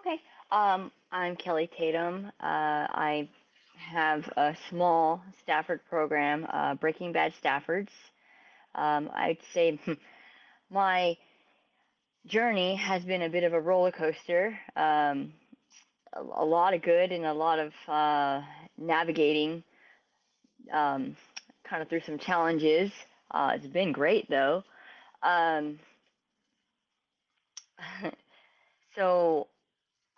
Okay. Um, I'm Kelli Tatum. Uh, I have a small Stafford program, uh, Breaking Bad Staffords. Um, I'd say my journey has been a bit of a roller coaster. Um, a, lot of good and a lot of uh, navigating, um, kind of through some challenges. Uh, it's been great though. Um, so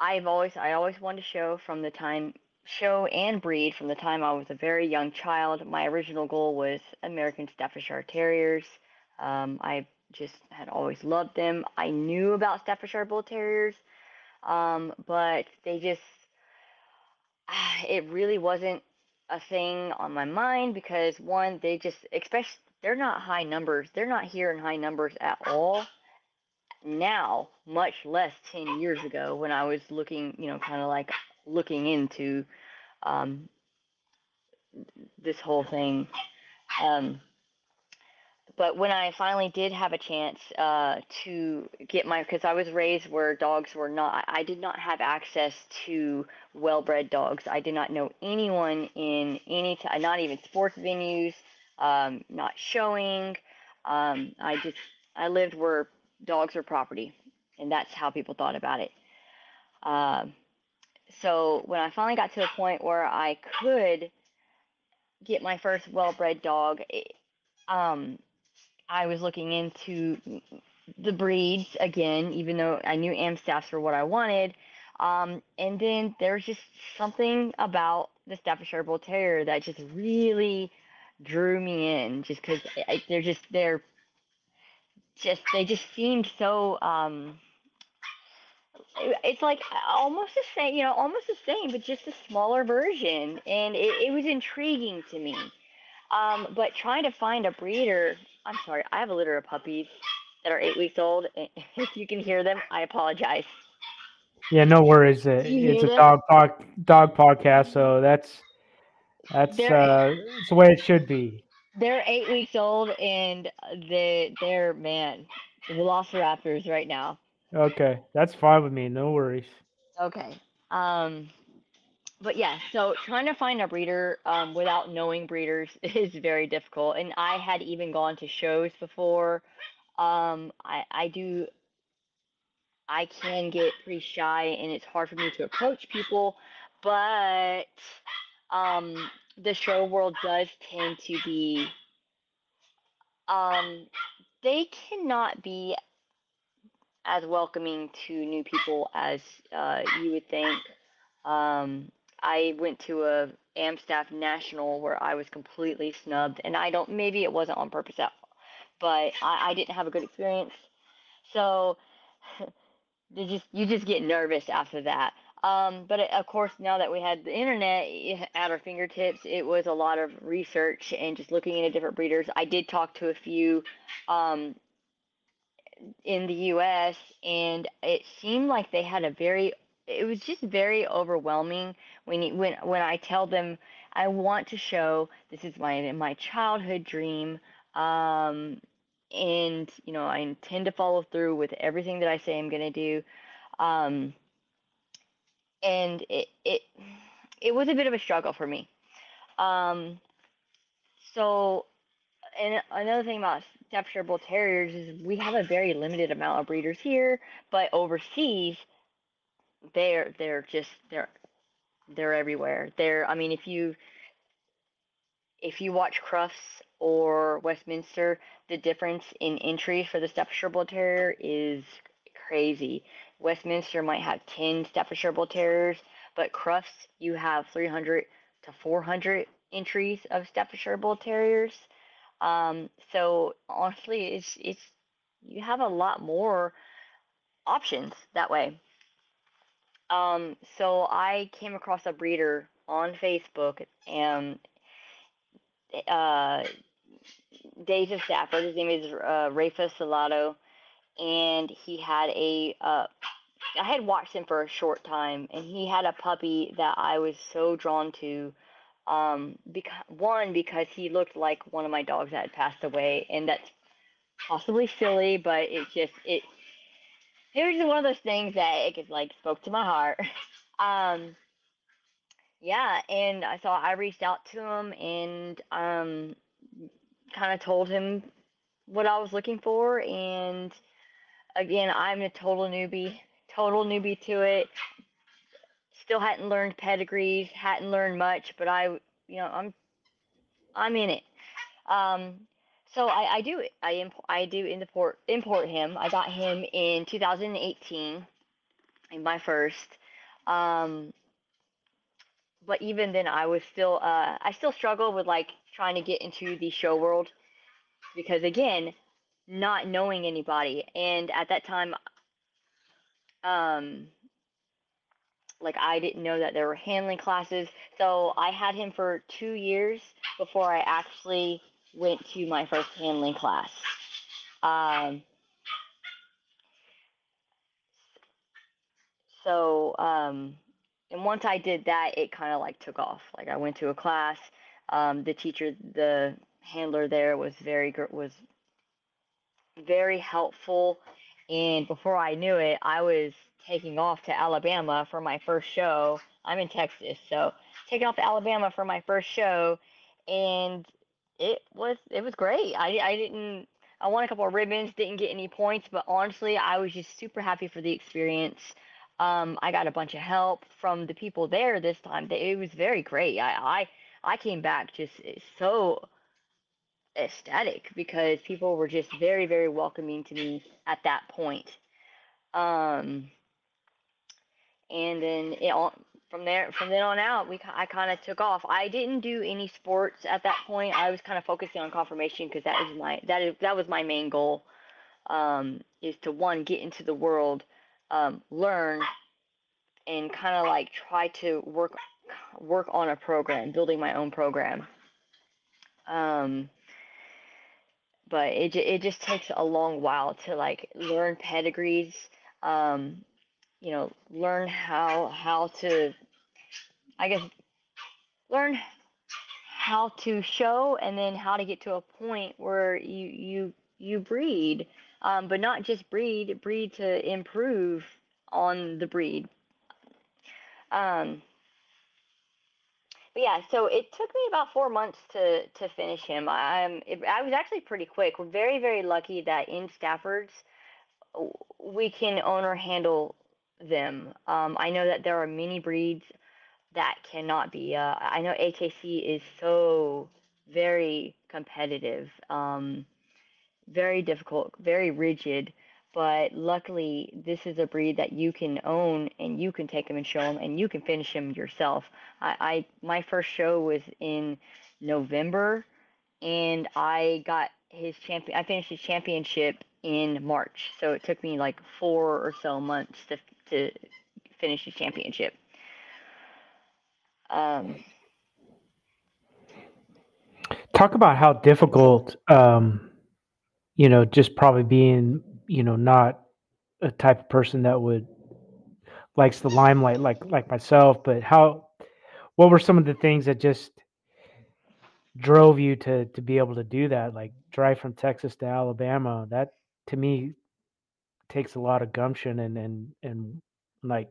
I've always I always wanted to show from the time show and breed from the time I was a very young child. My original goal was American Staffordshire Terriers. Um, I just had always loved them. I knew about Staffordshire Bull Terriers, um, but they just it really wasn't a thing on my mind because one, they just especially they're not high numbers. They're not here in high numbers at all now, much less 10 years ago when I was looking, you know, kind of like looking into um, this whole thing. Um, but when I finally did have a chance uh, to get my, because I was raised where dogs were not, I did not have access to well-bred dogs. I did not know anyone in any, t- not even sports venues, um, not showing. Um, I just, I lived where dogs are property, and that's how people thought about it. Uh, so when I finally got to a point where I could get my first well-bred dog, it, um, I was looking into the breeds again, even though I knew Amstaffs were what I wanted. Um, and then there's just something about the Staffordshire Bull Terrier that just really drew me in, just because they're just they're just they just seemed so um it's like almost the same you know almost the same but just a smaller version. And it, it was intriguing to me. Um but trying to find a breeder i'm sorry i have a litter of puppies that are eight weeks old. If you can hear them i apologize. Yeah no worries. It's a them? dog talk dog podcast so that's that's they're, uh it's the way it should be they're eight weeks old and they they're man velociraptors right now. Okay, that's fine with me. No worries. Okay. Um, but yeah, so trying to find a breeder um, without knowing breeders is very difficult. And I had even gone to shows before. Um, I I do. I can get pretty shy, and it's hard for me to approach people. But um, the show world does tend to be um they cannot be as welcoming to new people as uh, you would think. Um, I went to a Amstaff National where I was completely snubbed, and I don't. Maybe it wasn't on purpose, at all, but I, I didn't have a good experience. So, just you just get nervous after that. Um, but of course, now that we had the internet at our fingertips, it was a lot of research and just looking into different breeders. I did talk to a few um, in the U.S., and it seemed like they had a very. It was just very overwhelming when you, when when I tell them I want to show this is my my childhood dream. Um, and you know I intend to follow through with everything that I say I'm going to do. Um, and it it it was a bit of a struggle for me. Um, so, and another thing about Staffordshire Bull Terriers is we have a very limited amount of breeders here, but overseas, they're they're just they're they're everywhere. They're I mean if you if you watch Crufts or Westminster, the difference in entries for the Staffordshire Bull Terrier is crazy. Westminster might have 10 Staffordshire Bull Terriers, but Crufts, you have 300 to 400 entries of Staffordshire Bull Terriers. Um, so honestly, it's it's you have a lot more options that way. Um, so I came across a breeder on Facebook and uh, Days of Stafford. His name is uh, Rafa Salado and he had a uh, I had watched him for a short time, and he had a puppy that I was so drawn to. Um, because one because he looked like one of my dogs that had passed away, and that's possibly silly, but it just it it was just one of those things that it just like spoke to my heart. Um, yeah, and I so I reached out to him and um, kind of told him what I was looking for. And again, I'm a total newbie, total newbie to it. Still hadn't learned pedigrees, hadn't learned much, but I, you know, I'm, I'm in it. Um, so I, I do I import I do import import him. I got him in 2018, in my first. Um, but even then, I was still uh, I still struggle with like trying to get into the show world because again, not knowing anybody, and at that time, um, like I didn't know that there were handling classes, so I had him for two years before I actually went to my first handling class. Um, so um, and once I did that, it kind of like took off. Like I went to a class. Um, the teacher, the handler there was very was very helpful, and before I knew it, I was taking off to Alabama for my first show. I'm in Texas, so taking off to Alabama for my first show, and it was it was great. I I didn't I won a couple of ribbons, didn't get any points, but honestly, I was just super happy for the experience. Um, I got a bunch of help from the people there this time. It was very great. I I, I came back just eh, so ecstatic because people were just very very welcoming to me at that point. Um, and then it all from there from then on out we I kind of took off. I didn't do any sports at that point. I was kind of focusing on confirmation because that was my that is that was my main goal. Um, is to one get into the world, um, learn, and kind of like try to work work on a program, building my own program. Um, but it it just takes a long while to like learn pedigrees. Um, you know, learn how how to, I guess, learn how to show and then how to get to a point where you you you breed, um, but not just breed, breed to improve on the breed. Um, but yeah, so it took me about four months to to finish him. I'm I was actually pretty quick. We're very very lucky that in Staffords we can own or handle them. Um, I know that there are many breeds that cannot be. Uh, I know AKC is so very competitive, um, very difficult, very rigid. But luckily, this is a breed that you can own and you can take them and show them and you can finish them yourself. I, I my first show was in November, and I got his champion. I finished his championship in March, so it took me like four or so months to to finish his championship. Um, Talk about how difficult, um, you know, just probably being, you know, not a type of person that would likes the limelight like like myself, but how what were some of the things that just drove you to to be able to do that like drive from Texas to Alabama that to me takes a lot of gumption and and and like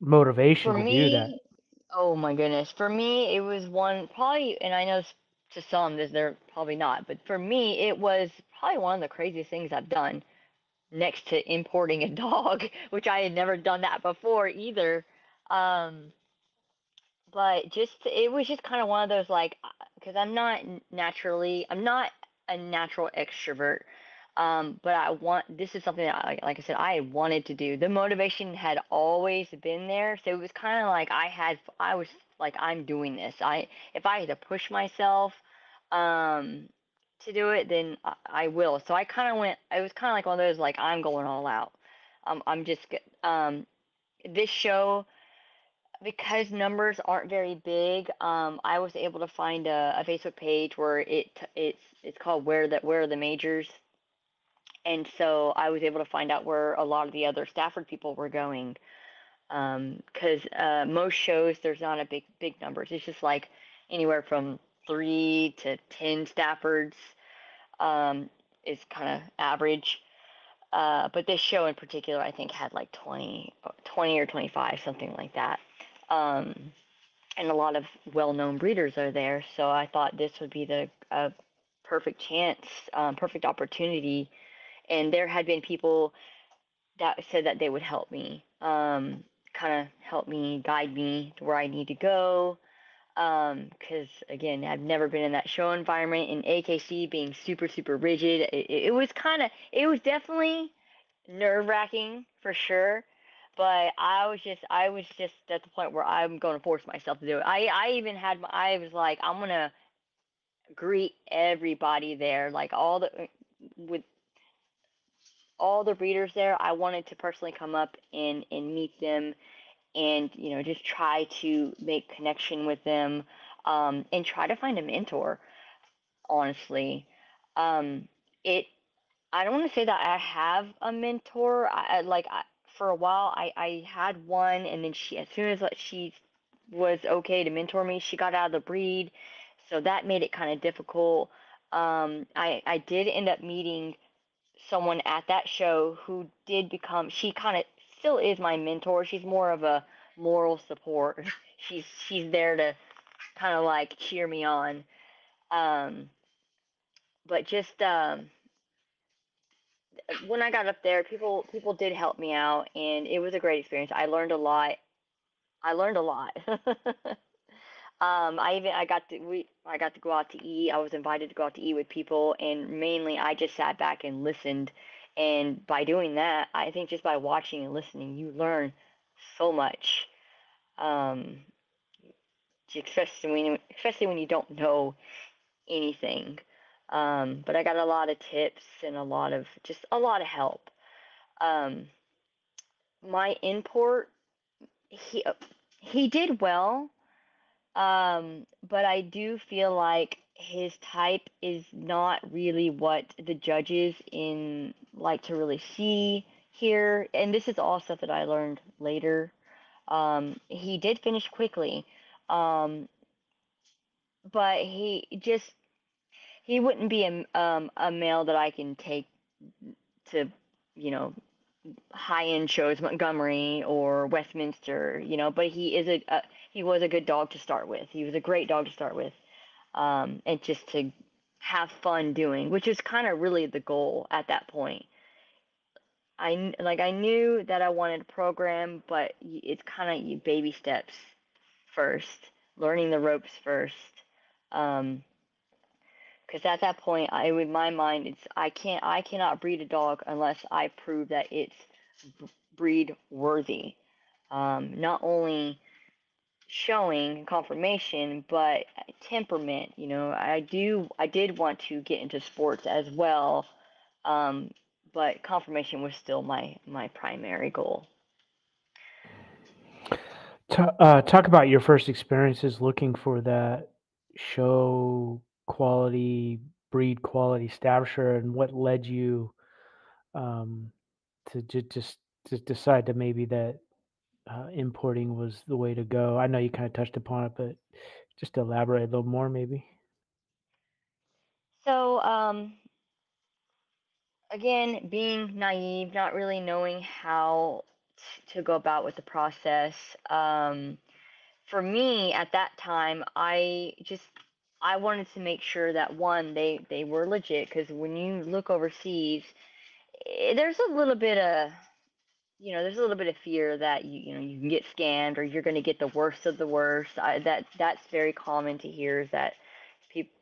motivation for to me, do that. Oh my goodness. For me, it was one probably, and I know to some they're probably not, but for me, it was probably one of the craziest things I've done next to importing a dog, which I had never done that before either. Um, but just it was just kind of one of those like because I'm not naturally I'm not a natural extrovert. Um, but I want this is something that, I, like I said, I wanted to do. The motivation had always been there, so it was kind of like I had, I was like, I'm doing this. I if I had to push myself um, to do it, then I, I will. So I kind of went. It was kind of like one of those like I'm going all out. Um, I'm just um, this show because numbers aren't very big, um, I was able to find a, a Facebook page where it it's it's called where the where are the majors, and so I was able to find out where a lot of the other Stafford people were going, because um, uh, most shows there's not a big big numbers. It's just like anywhere from three to ten Staffords um, is kind of average. Uh, but this show in particular, I think, had like 20, 20 or 25, something like that. Um, and a lot of well-known breeders are there. So I thought this would be the uh, perfect chance, um, perfect opportunity. And there had been people that said that they would help me, um, kind of help me, guide me to where I need to go. Because um, again, I've never been in that show environment. In AKC, being super, super rigid, it, it was kind of, it was definitely nerve wracking for sure but I was just I was just at the point where I'm going to force myself to do it. I I even had my, I was like I'm gonna greet everybody there, like all the uh, with all the breeders there. I wanted to personally come up and and meet them, and you know just try to make connection with them, um, and try to find a mentor. Honestly, um, it I don't want to say that I have a mentor. I, like I, for a while I, I had one and then she as soon as she was okay to mentor me she got out of the breed so that made it kind of difficult um, I, I did end up meeting someone at that show who did become she kind of still is my mentor she's more of a moral support she's she's there to kind of like cheer me on um, but just um, when I got up there, people people did help me out, and it was a great experience. I learned a lot. I learned a lot. um, I even I got to we I got to go out to eat. I was invited to go out to eat with people, and mainly I just sat back and listened. And by doing that, I think just by watching and listening, you learn so much. Um, especially when especially when you don't know anything. Um, but I got a lot of tips and a lot of just a lot of help. Um, my import, he he did well, um, but I do feel like his type is not really what the judges in like to really see here. And this is all stuff that I learned later. Um, he did finish quickly, um, but he just he wouldn't be a um a male that I can take to you know high end shows Montgomery or Westminster you know but he is a, a he was a good dog to start with. He was a great dog to start with um and just to have fun doing which is kind of really the goal at that point. I like I knew that I wanted a program but it's kind of baby steps first learning the ropes first um because at that point, I, in my mind, it's I can't I cannot breed a dog unless I prove that it's breed worthy. Um, not only showing confirmation, but temperament. You know, I do I did want to get into sports as well, um, but confirmation was still my my primary goal. uh, talk about your first experiences looking for that show quality breed quality Staffordshire and what led you um, to ju- just to decide to maybe that uh, importing was the way to go? I know you kind of touched upon it, but just elaborate a little more, maybe. So, um, again, being naive, not really knowing how t- to go about with the process. Um, for me, at that time, I just I wanted to make sure that one they they were legit because when you look overseas, eh, there's a little bit of you know there's a little bit of fear that you you know you can get scammed or you're going to get the worst of the worst. I, that that's very common to hear is that people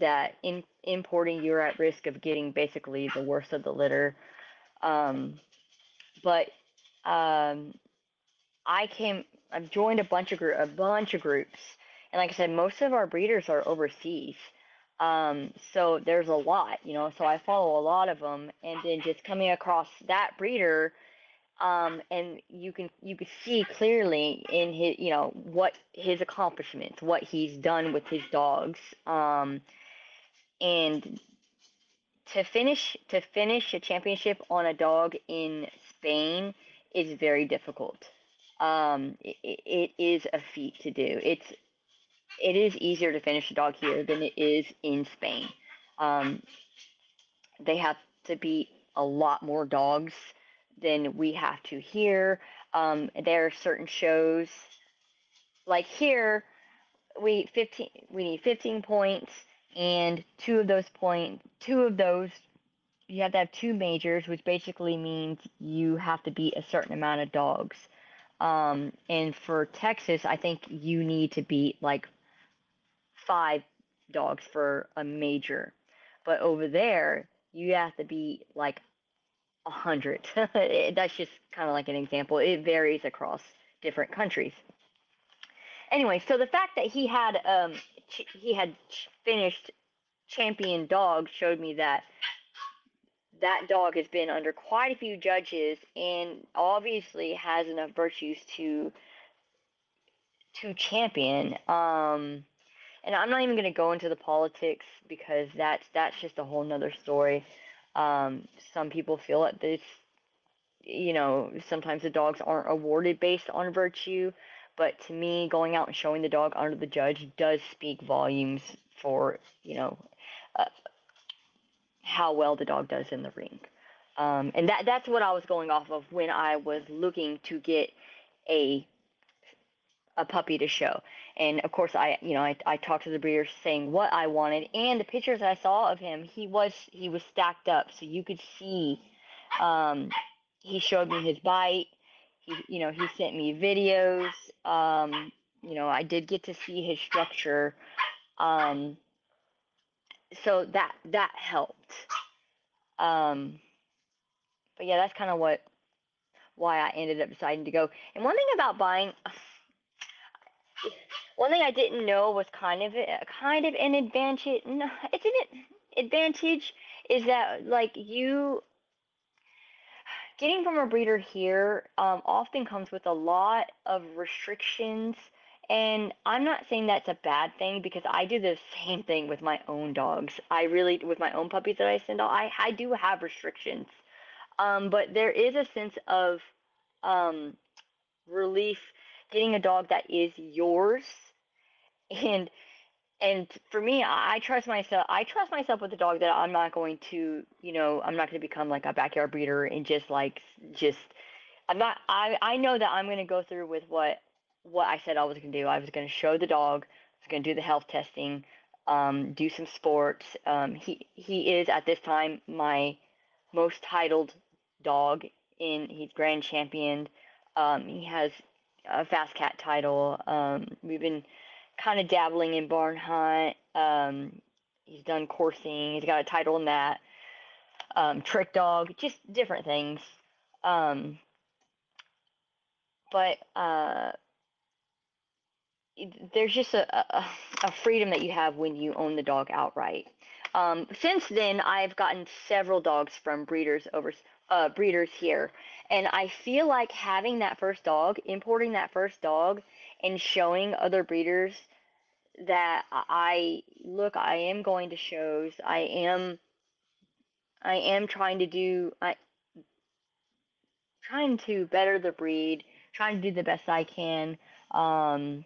that in importing you're at risk of getting basically the worst of the litter. Um, but um, I came I've joined a bunch of group a bunch of groups and like I said, most of our breeders are overseas. Um, so there's a lot, you know, so I follow a lot of them and then just coming across that breeder, um, and you can, you can see clearly in his, you know, what his accomplishments, what he's done with his dogs. Um, and to finish, to finish a championship on a dog in Spain is very difficult. Um, it, it is a feat to do. It's it is easier to finish a dog here than it is in Spain. Um, they have to be a lot more dogs than we have to here. Um, there are certain shows like here we 15 we need 15 points and two of those point two of those you have to have two majors which basically means you have to beat a certain amount of dogs um, and for texas i think you need to beat like five dogs for a major. But over there you have to be like a hundred. That's just kind of like an example. It varies across different countries. Anyway, so the fact that he had um ch- he had ch- finished champion dog showed me that that dog has been under quite a few judges and obviously has enough virtues to to champion. Um, and I'm not even going to go into the politics because that's that's just a whole nother story. Um, some people feel that this, you know, sometimes the dogs aren't awarded based on virtue. But to me, going out and showing the dog under the judge does speak volumes for you know uh, how well the dog does in the ring. Um, and that that's what I was going off of when I was looking to get a a puppy to show. And of course, I you know I, I talked to the breeder saying what I wanted, and the pictures I saw of him, he was he was stacked up, so you could see. Um, he showed me his bite. He you know he sent me videos. Um, you know I did get to see his structure. Um, so that that helped. Um, but yeah, that's kind of what why I ended up deciding to go. And one thing about buying, one thing I didn't know was kind of a, kind of an advantage. No, it's an advantage is that like you getting from a breeder here um, often comes with a lot of restrictions and I'm not saying that's a bad thing because I do the same thing with my own dogs. I really, with my own puppies that I send out, I, I do have restrictions. Um, but there is a sense of um, relief getting a dog that is yours. And and for me, I, I trust myself. I trust myself with a dog that I'm not going to, you know, I'm not going to become like a backyard breeder and just like just. I'm not. I I know that I'm going to go through with what what I said I was going to do. I was going to show the dog. I was going to do the health testing, um, do some sports. Um, he he is at this time my most titled dog. In he's grand championed. Um, he has a fast cat title. Um, we've been kind of dabbling in barn hunt. Um, he's done coursing. He's got a title in that. Um, trick dog, just different things. Um, but uh, there's just a, a, a, freedom that you have when you own the dog outright. Um, since then, I've gotten several dogs from breeders over uh, breeders here, and I feel like having that first dog, importing that first dog, and showing other breeders that I look, I am going to shows, I am, I am trying to do, I trying to better the breed, trying to do the best I can. Um,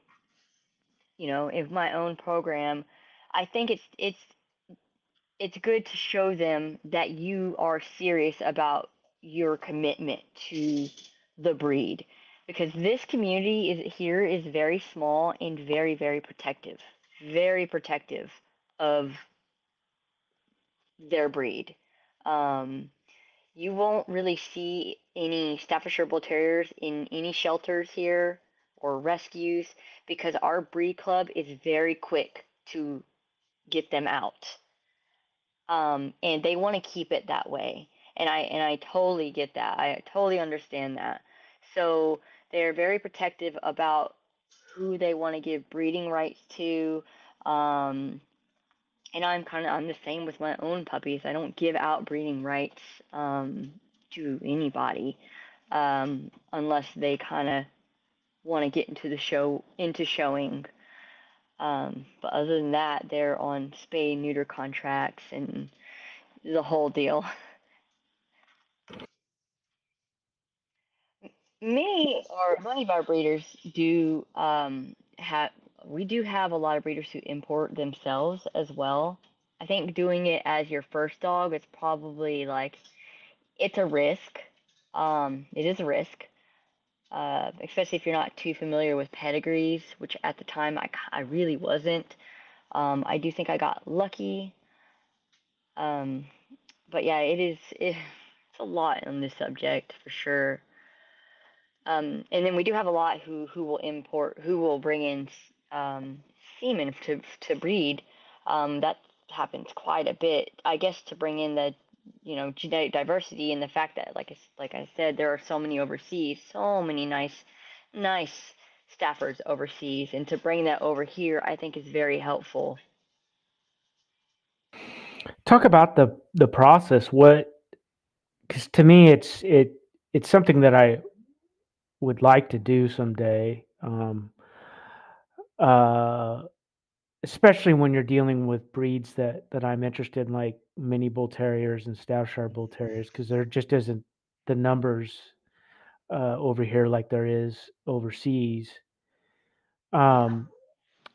you know, if my own program, I think it's it's it's good to show them that you are serious about your commitment to the breed because this community is here is very small and very very protective very protective of their breed um, you won't really see any staffordshire bull terriers in any shelters here or rescues because our breed club is very quick to get them out. Um, and they want to keep it that way. And I and I totally get that. I totally understand that. So they're very protective about who they want to give breeding rights to. Um, and I'm kind of I'm the same with my own puppies. I don't give out breeding rights um, to anybody um, unless they kind of want to get into the show into showing. Um, but other than that, they're on spay neuter contracts and the whole deal. Many or many of our breeders do um, have. We do have a lot of breeders who import themselves as well. I think doing it as your first dog is probably like it's a risk. Um, it is a risk, uh, especially if you're not too familiar with pedigrees, which at the time I, I really wasn't. Um, I do think I got lucky. Um, but yeah, it is it, it's a lot on this subject for sure. Um, and then we do have a lot who who will import who will bring in um, semen to to breed. Um, that happens quite a bit. I guess to bring in the you know genetic diversity and the fact that like I, like I said there are so many overseas, so many nice nice staffers overseas, and to bring that over here I think is very helpful. Talk about the the process. What because to me it's it it's something that I would like to do someday. Um, uh, especially when you're dealing with breeds that that I'm interested in, like mini bull terriers and Staffordshire bull terriers, because there just isn't the numbers uh, over here like there is overseas. Um,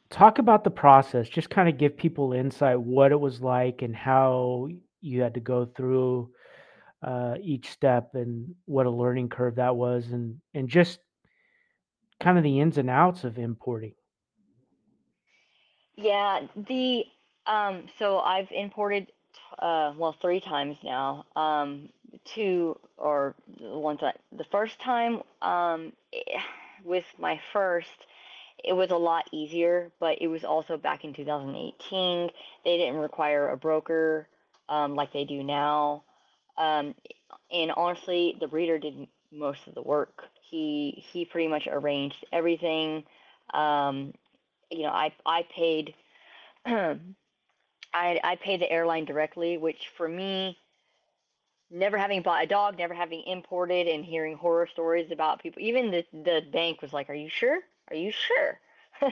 talk about the process. Just kind of give people insight what it was like and how you had to go through uh, each step and what a learning curve that was, and and just kind of the ins and outs of importing. Yeah, the um so I've imported uh well three times now. Um two or ones that the first time um eh, with my first it was a lot easier, but it was also back in 2018. They didn't require a broker um like they do now. Um and honestly, the breeder did most of the work. He he pretty much arranged everything. Um you know, I I paid I I paid the airline directly, which for me, never having bought a dog, never having imported, and hearing horror stories about people, even the the bank was like, "Are you sure? Are you sure?"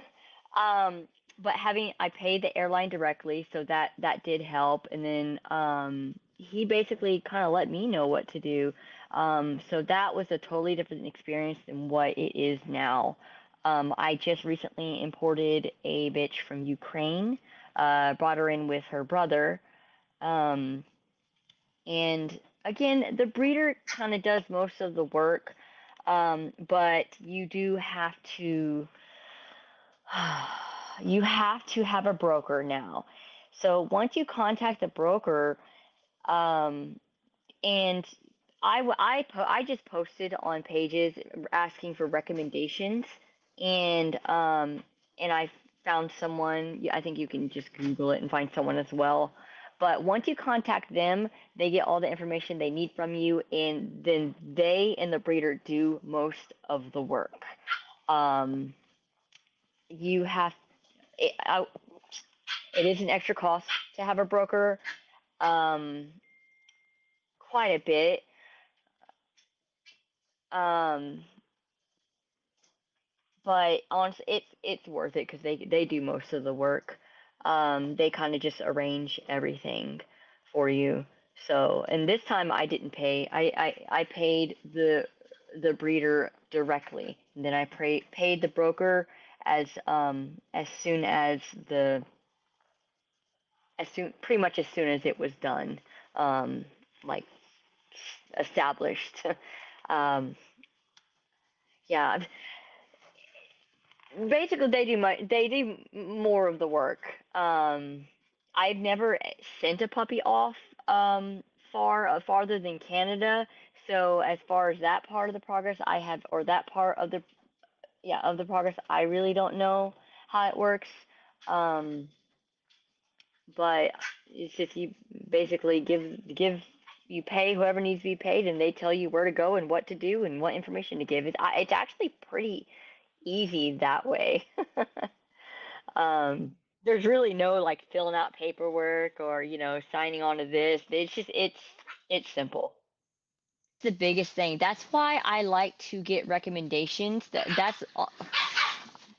um, but having I paid the airline directly, so that that did help, and then um, he basically kind of let me know what to do. Um, so that was a totally different experience than what it is now. Um, I just recently imported a bitch from Ukraine, uh, brought her in with her brother. Um, and again, the breeder kind of does most of the work, um, but you do have to. You have to have a broker now. So once you contact the broker, um, and I, I, I just posted on pages asking for recommendations and um, and I found someone. I think you can just Google it and find someone as well. But once you contact them, they get all the information they need from you, and then they and the breeder do most of the work. Um, you have it, I, it is an extra cost to have a broker, um, quite a bit. Um, but honestly, it's it's worth it because they they do most of the work. Um, they kind of just arrange everything for you. So, and this time I didn't pay. I I, I paid the the breeder directly, and then I pay, paid the broker as um as soon as the as soon pretty much as soon as it was done um like established um yeah basically they do my they do more of the work. Um, I've never sent a puppy off um, far uh, farther than Canada. So as far as that part of the progress, I have or that part of the yeah of the progress, I really don't know how it works. Um, but it's just you basically give give you pay whoever needs to be paid, and they tell you where to go and what to do and what information to give. It, it's actually pretty easy that way. um, there's really no like filling out paperwork or you know signing on to this. It's just it's it's simple. the biggest thing. That's why I like to get recommendations. That that's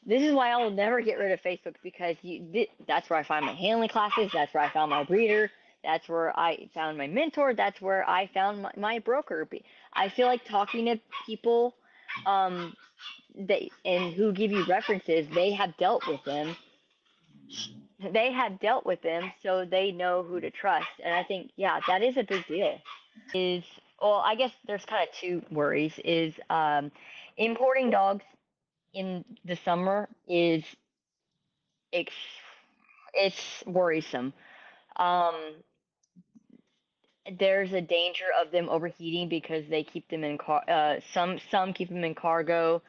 this is why I'll never get rid of Facebook because you that's where I find my handling classes. That's where I found my breeder. That's where I found my mentor. That's where I found my, my broker. I feel like talking to people um, they and who give you references, they have dealt with them. They have dealt with them, so they know who to trust. And I think, yeah, that is a big deal. Is well, I guess there's kind of two worries. Is um, importing dogs in the summer is it's it's worrisome. Um, there's a danger of them overheating because they keep them in car. Uh, some some keep them in cargo.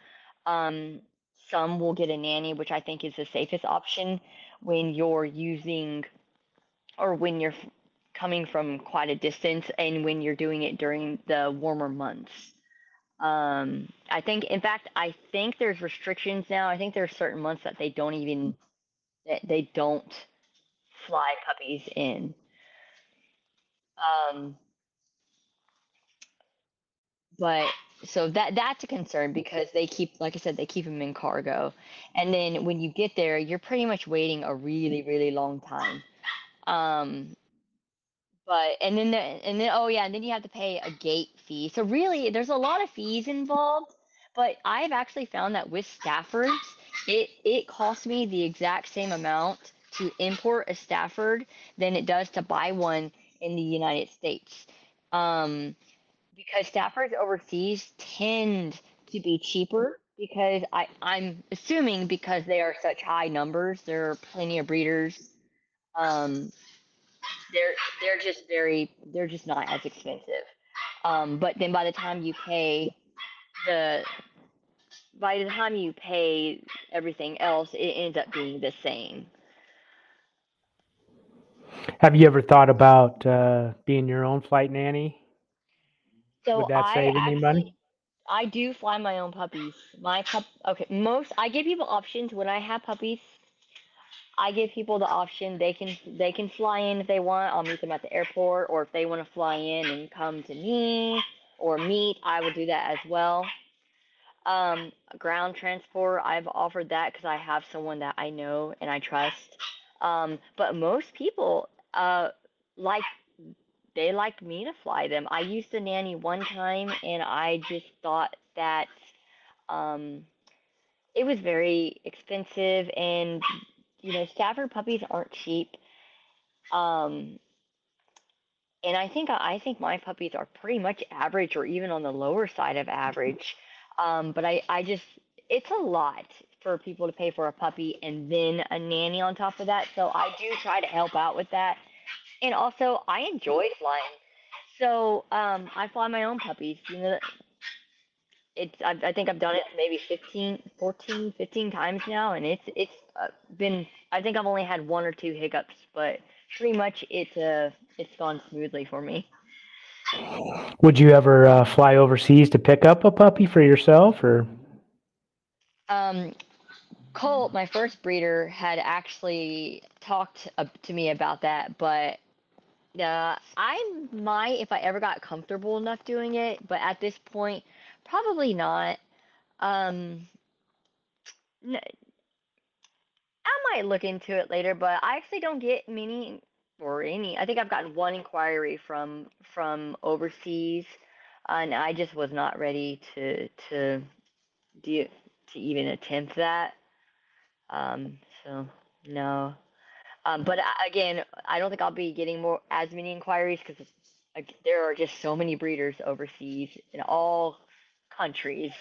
Um, some will get a nanny, which I think is the safest option when you're using or when you're coming from quite a distance and when you're doing it during the warmer months. Um, I think, in fact, I think there's restrictions now. I think there's certain months that they don't even that they don't fly puppies in. Um, but so that that's a concern because they keep, like I said, they keep them in cargo, and then when you get there, you're pretty much waiting a really really long time. Um, but and then the, and then oh yeah, and then you have to pay a gate fee. So really, there's a lot of fees involved. But I've actually found that with Staffords, it it costs me the exact same amount to import a Stafford than it does to buy one in the United States. Um, because Staffords overseas tend to be cheaper because I, I'm assuming because they are such high numbers, there are plenty of breeders. Um, they're they're just very they're just not as expensive. Um, but then by the time you pay the by the time you pay everything else, it ends up being the same. Have you ever thought about uh, being your own flight nanny? So Would that I save any money? I do fly my own puppies. My pup okay, most I give people options when I have puppies. I give people the option they can they can fly in if they want. I'll meet them at the airport, or if they want to fly in and come to me or meet, I will do that as well. Um, ground transport, I've offered that because I have someone that I know and I trust. Um, but most people uh like they like me to fly them. I used a nanny one time and I just thought that um it was very expensive and you know, Stafford puppies aren't cheap. Um, and I think I think my puppies are pretty much average or even on the lower side of average. Um, but I, I just it's a lot for people to pay for a puppy and then a nanny on top of that. So I do try to help out with that. And also I enjoy flying. So um, I fly my own puppies. You know, it's I, I think I've done it maybe 15 14 15 times now and it's it's been I think I've only had one or two hiccups but pretty much it's uh it's gone smoothly for me. Would you ever uh, fly overseas to pick up a puppy for yourself, or? Um Colt my first breeder had actually talked uh, to me about that but uh, I might if I ever got comfortable enough doing it but at this point Probably not. Um, n- I might look into it later, but I actually don't get many or any. I think I've gotten one inquiry from from overseas, and I just was not ready to to do to even attempt that. Um, so no. Um, but again, I don't think I'll be getting more as many inquiries because there are just so many breeders overseas in all countries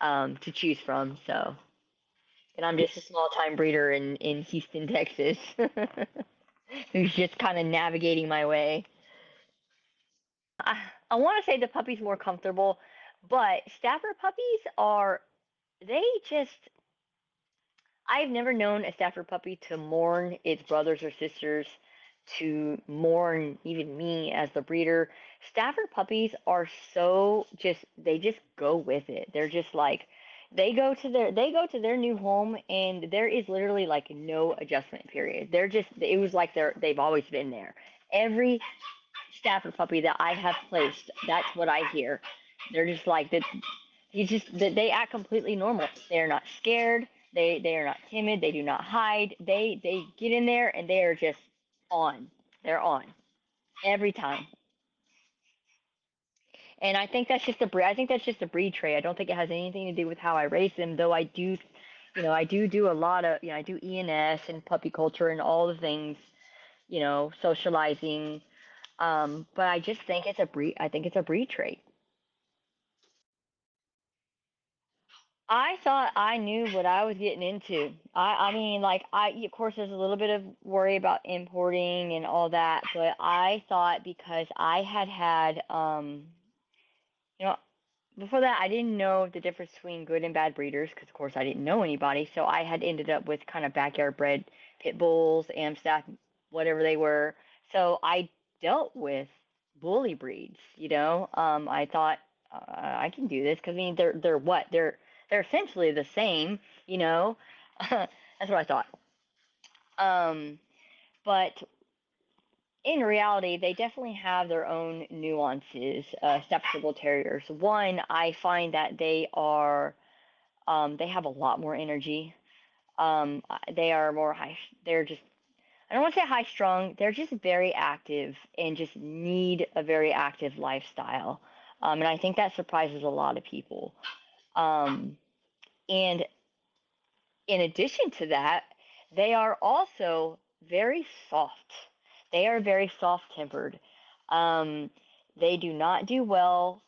um, to choose from. So, and I'm just a small time breeder in in Houston, Texas, who's just kind of navigating my way. I, I want to say the puppy's more comfortable, but Stafford puppies are they just I've never known a Stafford puppy to mourn its brothers or sisters, to mourn even me as the breeder. Stafford puppies are so just they just go with it. They're just like they go to their they go to their new home and there is literally like no adjustment period. They're just it was like they're they've always been there. Every Stafford puppy that I have placed, that's what I hear. They're just like that. He's just they act completely normal. They are not scared. They they are not timid. They do not hide. They they get in there and they are just on. They're on every time. And I think that's just a breed. I think that's just a breed trait. I don't think it has anything to do with how I raise them, though. I do, you know, I do do a lot of, you know, I do ENS and puppy culture and all the things, you know, socializing. Um, but I just think it's a breed. I think it's a breed trait. I thought I knew what I was getting into. I, I mean, like, I, of course, there's a little bit of worry about importing and all that, but I thought because I had had, um, you know, before that, I didn't know the difference between good and bad breeders because, of course, I didn't know anybody. So I had ended up with kind of backyard bred pit bulls, Amstaff, whatever they were. So I dealt with bully breeds. You know, um, I thought uh, I can do this because I mean they're they're what they're they're essentially the same. You know, that's what I thought. Um, but in reality, they definitely have their own nuances. Uh, Terriers. One, I find that they are um, they have a lot more energy. Um, they are more high. They're just I don't want to say high strung. They're just very active and just need a very active lifestyle. Um, and I think that surprises a lot of people. Um, and in addition to that, they are also very soft. They are very soft tempered. Um, they do not do well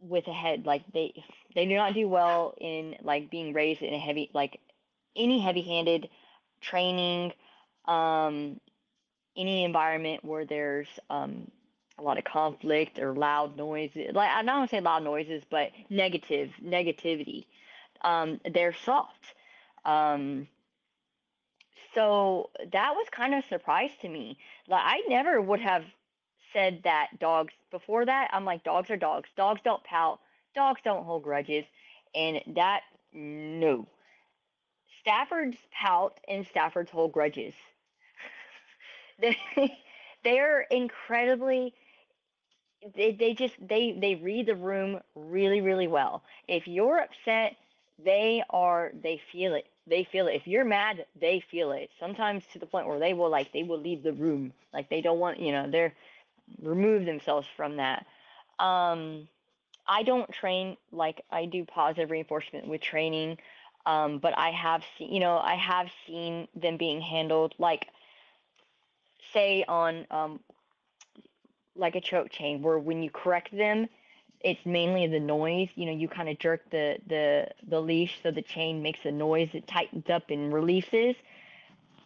with a head like they they do not do well in like being raised in a heavy like any heavy handed training um, any environment where there's um, a lot of conflict or loud noises. Like I don't want to say loud noises, but negative negativity. Um, they're soft. Um, so that was kind of a surprise to me. Like I never would have said that dogs before that. I'm like dogs are dogs. Dogs don't pout. Dogs don't hold grudges. And that no. Staffords pout and Staffords hold grudges. they they're incredibly they, they just they they read the room really really well. If you're upset they are they feel it. They feel it. If you're mad they feel it. Sometimes to the point where they will like they will leave the room. Like they don't want you know they're remove themselves from that. Um i don't train like i do positive reinforcement with training um but i have seen you know i have seen them being handled like say on um, like a choke chain where when you correct them it's mainly the noise you know you kind of jerk the the the leash so the chain makes a noise it tightens up and releases.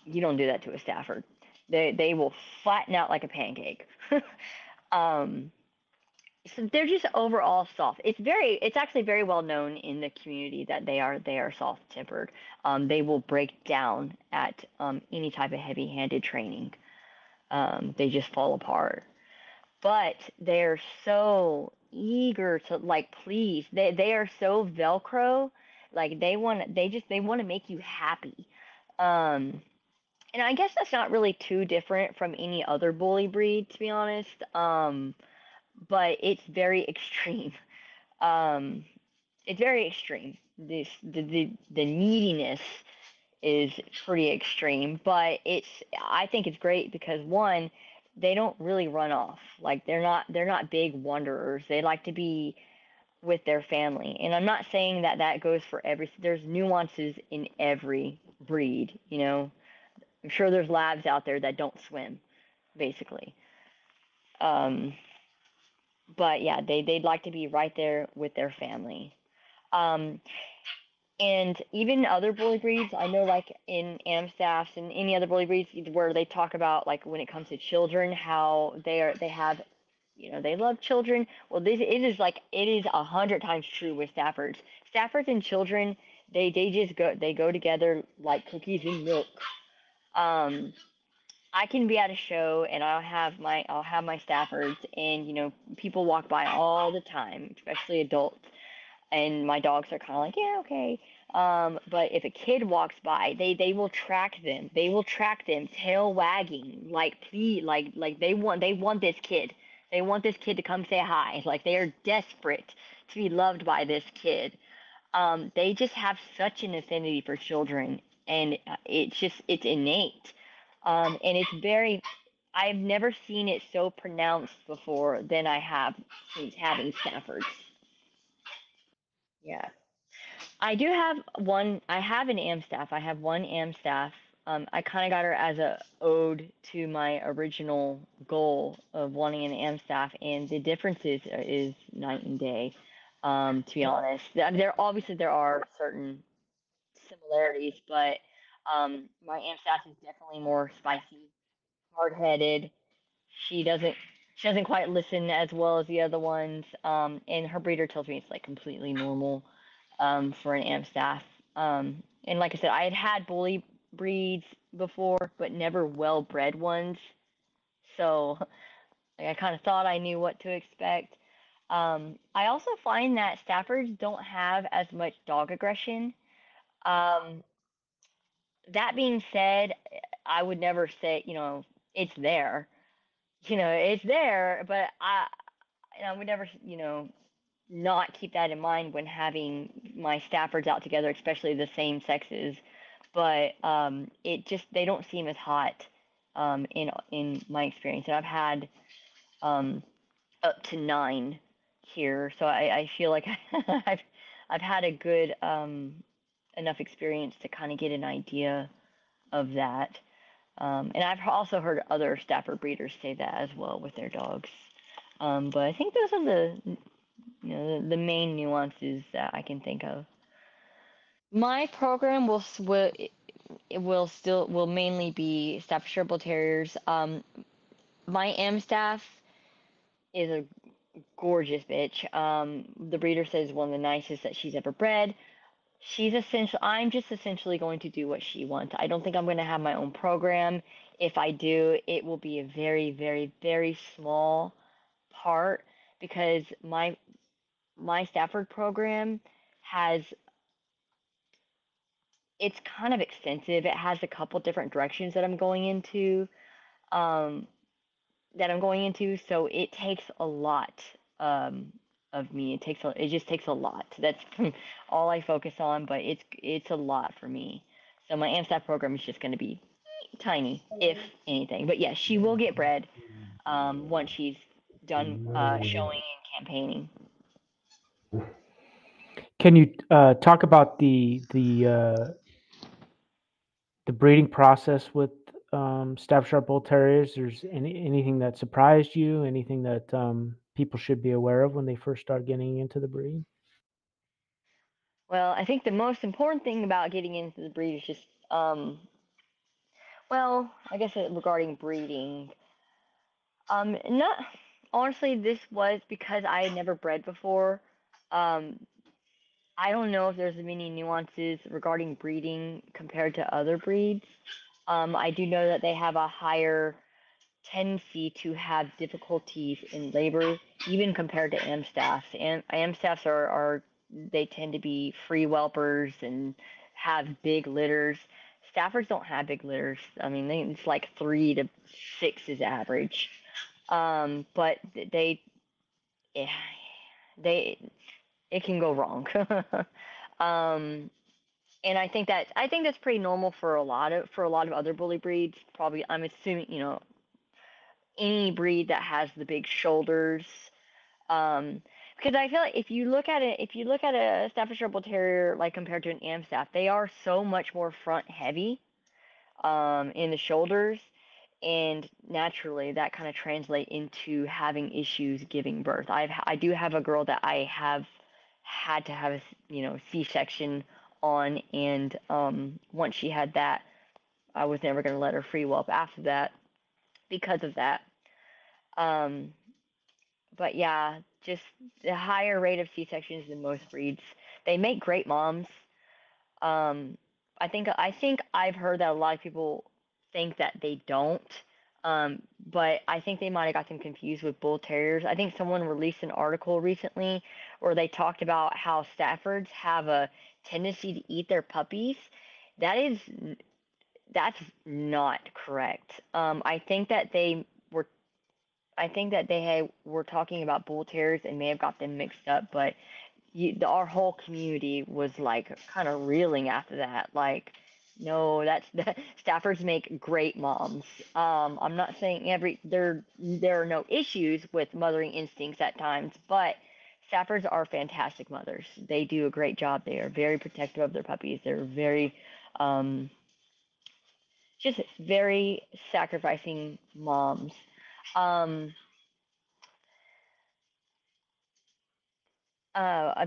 You don't do that to a stafford they they will flatten out like a pancake. Um so they're just overall soft. It's very it's actually very well known in the community that they are they are soft tempered um, they will break down at um, any type of heavy handed training. Um, they just fall apart. But they're so eager to like please. They they are so velcro. Like they want they just they want to make you happy. Um, and I guess that's not really too different from any other bully breed, to be honest. Um, but it's very extreme. Um, it's very extreme. This the the, the neediness is pretty extreme, but it's I think it's great because one, they don't really run off. Like they're not they're not big wanderers. They like to be with their family. And I'm not saying that that goes for every there's nuances in every breed, you know. I'm sure there's labs out there that don't swim basically. Um but yeah, they they'd like to be right there with their family. Um, and even other bully breeds, I know like in Amstaffs and any other bully breeds where they talk about like when it comes to children, how they are they have you know, they love children. Well this it is like it is a hundred times true with Staffords. Staffords and children, they they just go they go together like cookies and milk. Um I can be at a show and I'll have my I'll have my Staffords and you know people walk by all the time, especially adults and my dogs are kind of like, yeah, okay. Um, but if a kid walks by, they they will track them. They will track them, tail wagging, like please, like like they want they want this kid. They want this kid to come say hi. Like they are desperate to be loved by this kid. Um, they just have such an affinity for children, and uh, it's just it's innate. Um, and it's very I've never seen it so pronounced before than I have since having Staffords. Yeah. I do have one. I have an Amstaff. I have one Amstaff Um, I kind of got her as a ode to my original goal of wanting an AM staff, and the differences is night and day. Um, to be honest, there obviously there are certain similarities, but um, my AM staff is definitely more spicy, hard headed. She doesn't she doesn't quite listen as well as the other ones. Um, and her breeder tells me it's like completely normal um, for an AM staff. Um, and like I said, I had had bully breeds before, but never well bred ones. So like, I kind of thought I knew what to expect. Um, I also find that Staffords don't have as much dog aggression. Um, that being said, I would never say, you know, it's there. You know, it's there, but I, I would never, you know, not keep that in mind when having my Staffords out together, especially the same sexes. But um, it just they don't seem as hot um, in in my experience, and I've had um, up to nine here, so I, I feel like I've I've had a good um, enough experience to kind of get an idea of that. Um, and I've also heard other Stafford breeders say that as well with their dogs. Um, but I think those are the you know the, the main nuances that I can think of. My program will will it will still will mainly be Staffordshire Bull Terriers. Um, my AM staff is a gorgeous bitch. Um, the breeder says one of the nicest that she's ever bred. She's essential. I'm just essentially going to do what she wants. I don't think I'm going to have my own program. If I do, it will be a very, very, very small part because my my Stafford program has it's kind of extensive. It has a couple different directions that I'm going into. Um, that I'm going into, so it takes a lot um, of me. It takes a, it just takes a lot. That's all I focus on, but it's it's a lot for me. So my AMSTAF program is just going to be tiny, if anything. But yes, yeah, she will get bred um, once she's done uh, showing and campaigning. Can you uh, talk about the the uh, the breeding process with um, Staffordshire Bull Terriers? There's any anything that surprised you? Anything that um, people should be aware of when they first start getting into the breed? Well, I think the most important thing about getting into the breed is just, um, well, I guess regarding breeding, um, not honestly, this was because I had never bred before. Um, I don't know if there's many nuances regarding breeding compared to other breeds. Um, I do know that they have a higher tendency to have difficulties in labor, even compared to Amstaffs. And Amstaffs are, are they tend to be free whelpers and have big litters. Staffers don't have big litters. I mean, they, it's like three to six is average. Um, but they, yeah, they, it can go wrong. um, and I think that I think that's pretty normal for a lot of for a lot of other bully breeds. Probably, I'm assuming you know any breed that has the big shoulders. Um, because I feel like if you look at it, if you look at a Staffordshire Bull Terrier like compared to an Amstaff, they are so much more front heavy um, in the shoulders, and naturally that kind of translate into having issues giving birth. I've I do have a girl that I have had to have a you know C-section on, and um, once she had that, I was never going to let her free whelp after that because of that. Um, but yeah, just the higher rate of C-sections than most breeds. They make great moms. Um, I think I think I've heard that a lot of people think that they don't. Um, but I think they might have got them confused with bull terriers. I think someone released an article recently where they talked about how Staffords have a tendency to eat their puppies. That is that's not correct. Um, I think that they were, I think that they had, were talking about bull terriers and may have got them mixed up, but you, the, our whole community was like kind of reeling after that. Like, no, that's that Staffords make great moms. Um, I'm not saying every there there are no issues with mothering instincts at times, but staffers are fantastic mothers. They do a great job. They are very protective of their puppies. They're very um, just very sacrificing moms. Um, uh,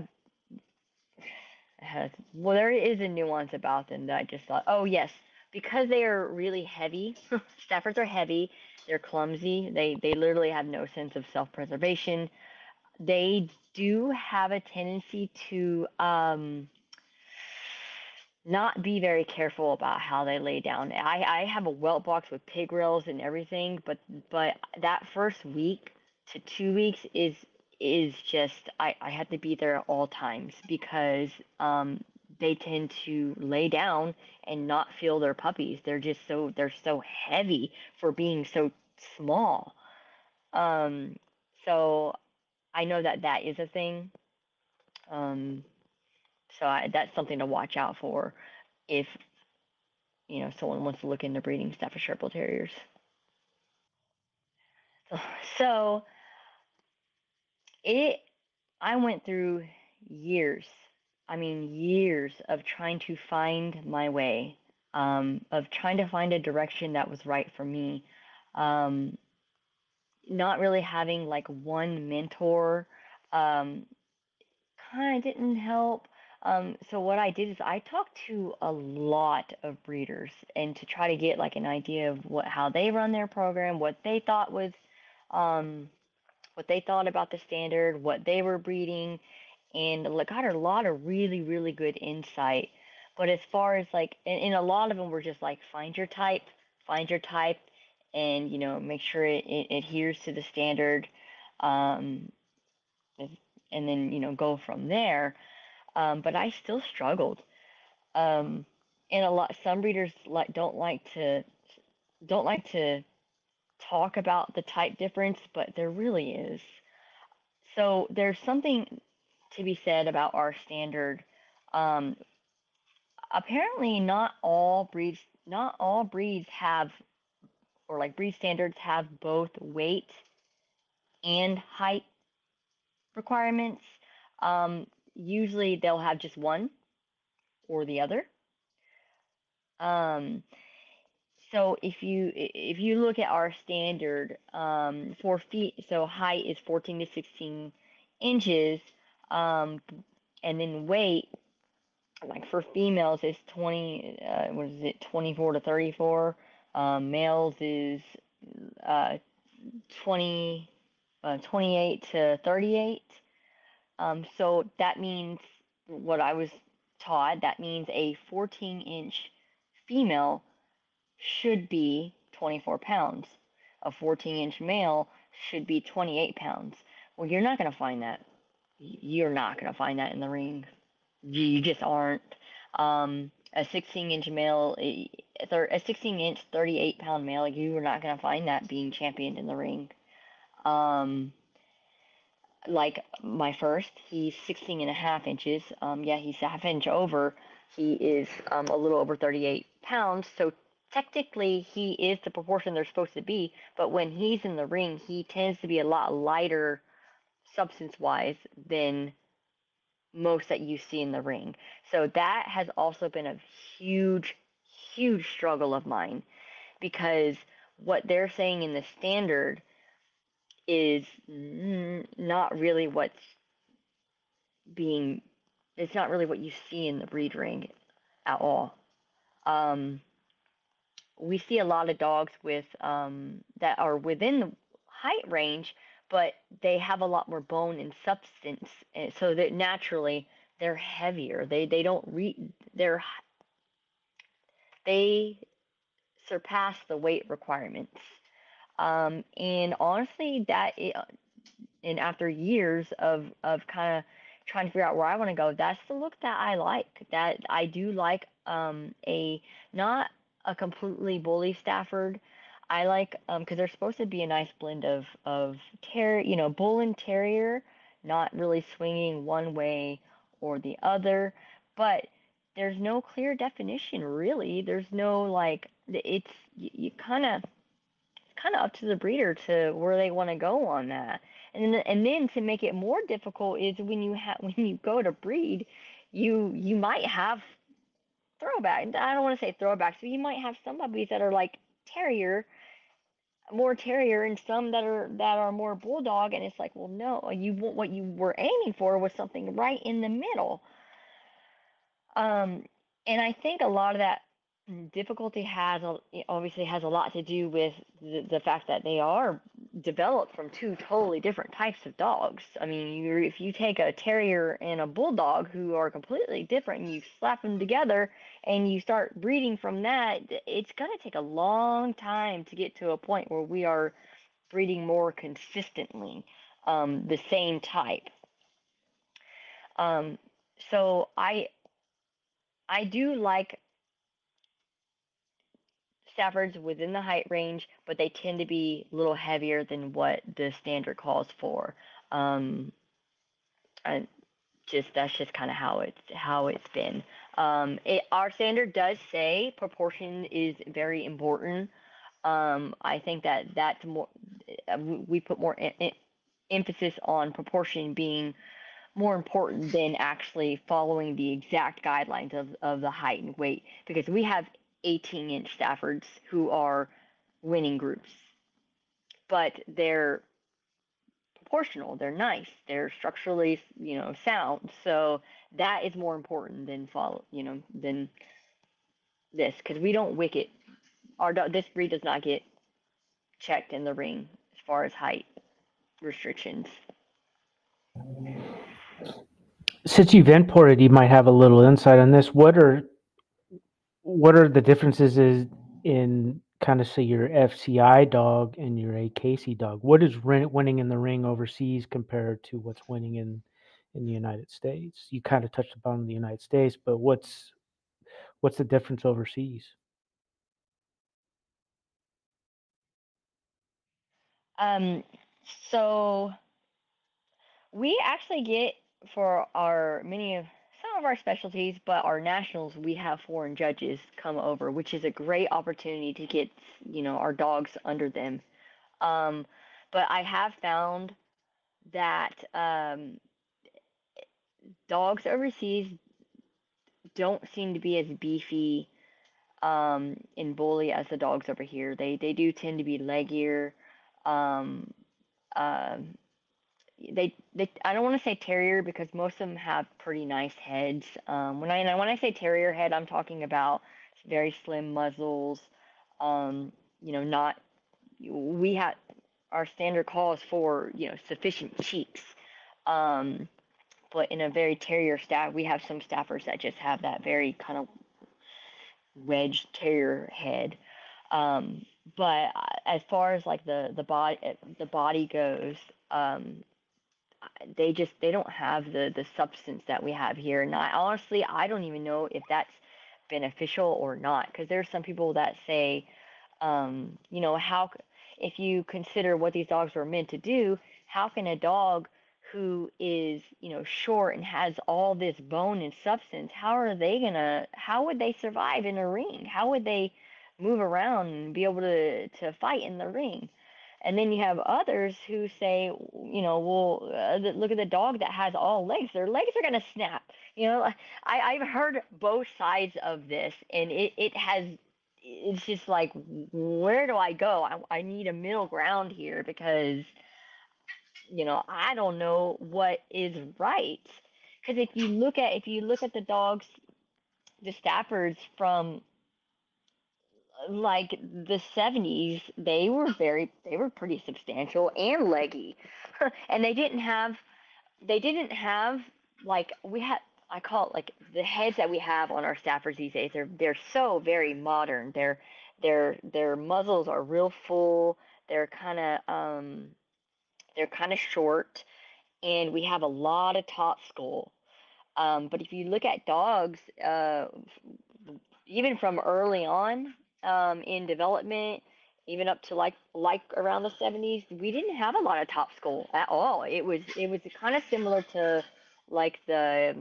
has well, there is a nuance about them that I just thought, oh yes, because they are really heavy. Staffords are heavy. They're clumsy. They they literally have no sense of self preservation. They do have a tendency to um, not be very careful about how they lay down. I, I have a welt box with pig rails and everything, but but that first week to two weeks is is just I, I have to be there at all times because um, they tend to lay down and not feel their puppies. They're just so they're so heavy for being so small. Um, so I know that that is a thing. Um, so I, that's something to watch out for if you know someone wants to look into breeding Staffordshire Bull Terriers. So, so it I went through years, I mean years of trying to find my way, um, of trying to find a direction that was right for me. Um, not really having like one mentor um, kind of didn't help. Um, so what I did is I talked to a lot of breeders and to try to get like an idea of what how they run their program, what they thought was um, what they thought about the standard, what they were breeding, and got a lot of really really good insight. But as far as like, and, and a lot of them were just like find your type, find your type, and you know make sure it, it adheres to the standard, um, and then you know go from there um, but I still struggled. Um, and a lot some breeders like don't like to don't like to talk about the type difference, but there really is. So there's something to be said about our standard. Um, apparently, not all breeds not all breeds have or like breed standards have both weight and height requirements. Um, usually they'll have just one or the other. Um, so if you if you look at our standard um, for feet, so height is 14 to 16 inches, um, and then weight, like for females is 20, uh, what is it, 24 to 34. Um, males is uh, 20, uh, 28 to 38. Um, so that means what I was taught, that means a 14 inch female should be 24 pounds. A 14 inch male should be 28 pounds. Well, you're not going to find that. You're not going to find that in the ring. You just aren't. Um, a 16 inch male, a 16 inch, 38 pound male, you are not going to find that being championed in the ring. Um, like my first, he's 16 and a half inches. Um, yeah, he's half inch over. He is um, a little over 38 pounds. So technically, he is the proportion they're supposed to be. But when he's in the ring, he tends to be a lot lighter substance wise than most that you see in the ring. So that has also been a huge, huge struggle of mine because what they're saying in the standard is not really what's being it's not really what you see in the breed ring at all. Um, we see a lot of dogs with um, that are within the height range, but they have a lot more bone and substance, and so that naturally they're heavier. They they don't re they're they surpass the weight requirements. Um, and honestly, that it, and after years of of kind of trying to figure out where I want to go, that's the look that I like. That I do like um, a not a completely bully Stafford. I like because um, they're supposed to be a nice blend of of ter you know bull and terrier, not really swinging one way or the other, but there's no clear definition really. There's no like it's you, you kind of kind of up to the breeder to where they want to go on that. And then, and then to make it more difficult is when you have when you go to breed, you you might have throwback. I don't want to say throwbacks, but you might have some puppies that are like terrier, more terrier, and some that are that are more bulldog. And it's like, well, no, you want what you were aiming for was something right in the middle. Um, and I think a lot of that difficulty has obviously has a lot to do with the, the fact that they are developed from two totally different types of dogs. I mean, if you take a terrier and a bulldog who are completely different and you slap them together and you start breeding from that, it's going to take a long time to get to a point where we are breeding more consistently um, the same type. Um, so I I do like Staffords within the height range, but they tend to be a little heavier than what the standard calls for. Um, just that's just kind of how it's how it's been. Um, it, our standard does say proportion is very important. Um, I think that that's more uh, we put more emphasis on proportion being more important than actually following the exact guidelines of, of the height and weight because we have 18 inch Staffords who are winning groups, but they're proportional, they're nice, they're structurally, you know, sound. So that is more important than follow, you know, than this because we don't wicket. Our this breed does not get checked in the ring as far as height restrictions. Since you've imported, you might have a little insight on this. What are what are the differences is in kind of say your FCI dog and your AKC dog? What is winning in the ring overseas compared to what's winning in in the United States? You kind of touched upon the United States, but what's what's the difference overseas? Um, so we actually get for our many of some of our specialties, but our nationals, we have foreign judges come over, which is a great opportunity to get, you know, our dogs under them. Um, but I have found that um, dogs overseas don't seem to be as beefy um, in bully as the dogs over here. They they do tend to be leggier. Um, um they they I don't want to say terrier because most of them have pretty nice heads. Um, when I when I say terrier head, I'm talking about very slim muzzles. Um, you know, not we have our standard calls for you know sufficient cheeks. Um, but in a very terrier staff, we have some staffers that just have that very kind of wedge terrier head. Um, but uh, as far as like the the body the body goes, um, they just they don't have the the substance that we have here. And I honestly I don't even know if that's beneficial or not because there's some people that say um, you know how if you consider what these dogs were meant to do how can a dog who is you know short and has all this bone and substance how are they gonna how would they survive in a ring? How would they move around and be able to to fight in the ring and then you have others who say, you know, well, uh, look at the dog that has all legs. Their legs are going to snap. You know, I, I've heard both sides of this, and it, it has, it's just like, where do I go? I, I need a middle ground here because, you know, I don't know what is right. Because if you look at, if you look at the dogs, the Staffords from like the 70s they were very they were pretty substantial and leggy. And they didn't have they didn't have like we had i call it like the heads that we have on our staffers these days they're they're so very modern. Their their their muzzles are real full. They're kind of um they're kind of short. And we have a lot of top skull um, but if you look at dogs uh, even from early on um, in development, even up to like like around the 70s, we didn't have a lot of top skull at all. It was it was kind of similar to like the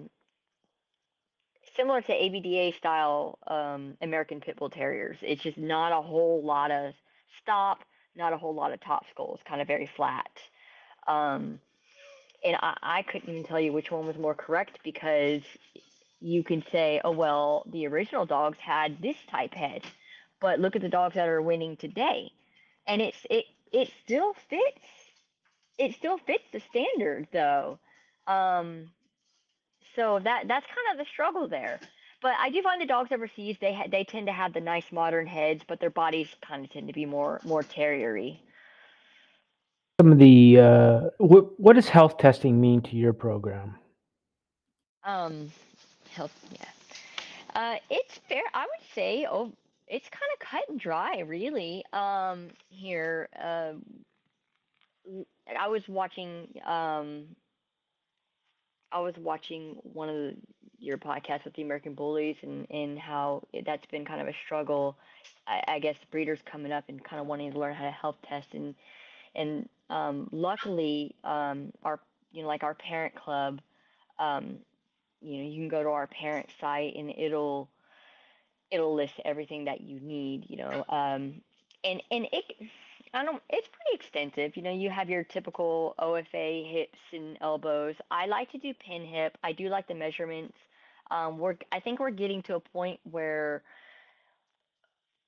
similar to ADBA style um, American Pit Bull Terriers. It's just not a whole lot of stop, not a whole lot of top skull. It's kind of very flat. Um, and I, I couldn't even tell you which one was more correct because you can say, oh well, the original dogs had this type head, but look at the dogs that are winning today, and it's it it still fits. It still fits the standard though. Um, so that that's kind of the struggle there. But I do find the dogs overseas they ha- they tend to have the nice modern heads, but their bodies kind of tend to be more more terriery. Some of the uh, what what does health testing mean to your program? Um, health, yeah. Uh, it's fair. I would say, oh, it's kind of cut and dry, really. Um, here, uh, I was watching. Um, I was watching one of the, your podcasts with the American Bullies, and and how that's been kind of a struggle. I, I guess breeders coming up and kind of wanting to learn how to health test, and and um, luckily, um, our you know like our parent club. Um, you know you can go to our parent site and it'll it'll list everything that you need you know um and and it I don't it's pretty extensive you know you have your typical OFA hips and elbows. I like to do PennHIP. I do like the measurements. Um we're I think we're getting to a point where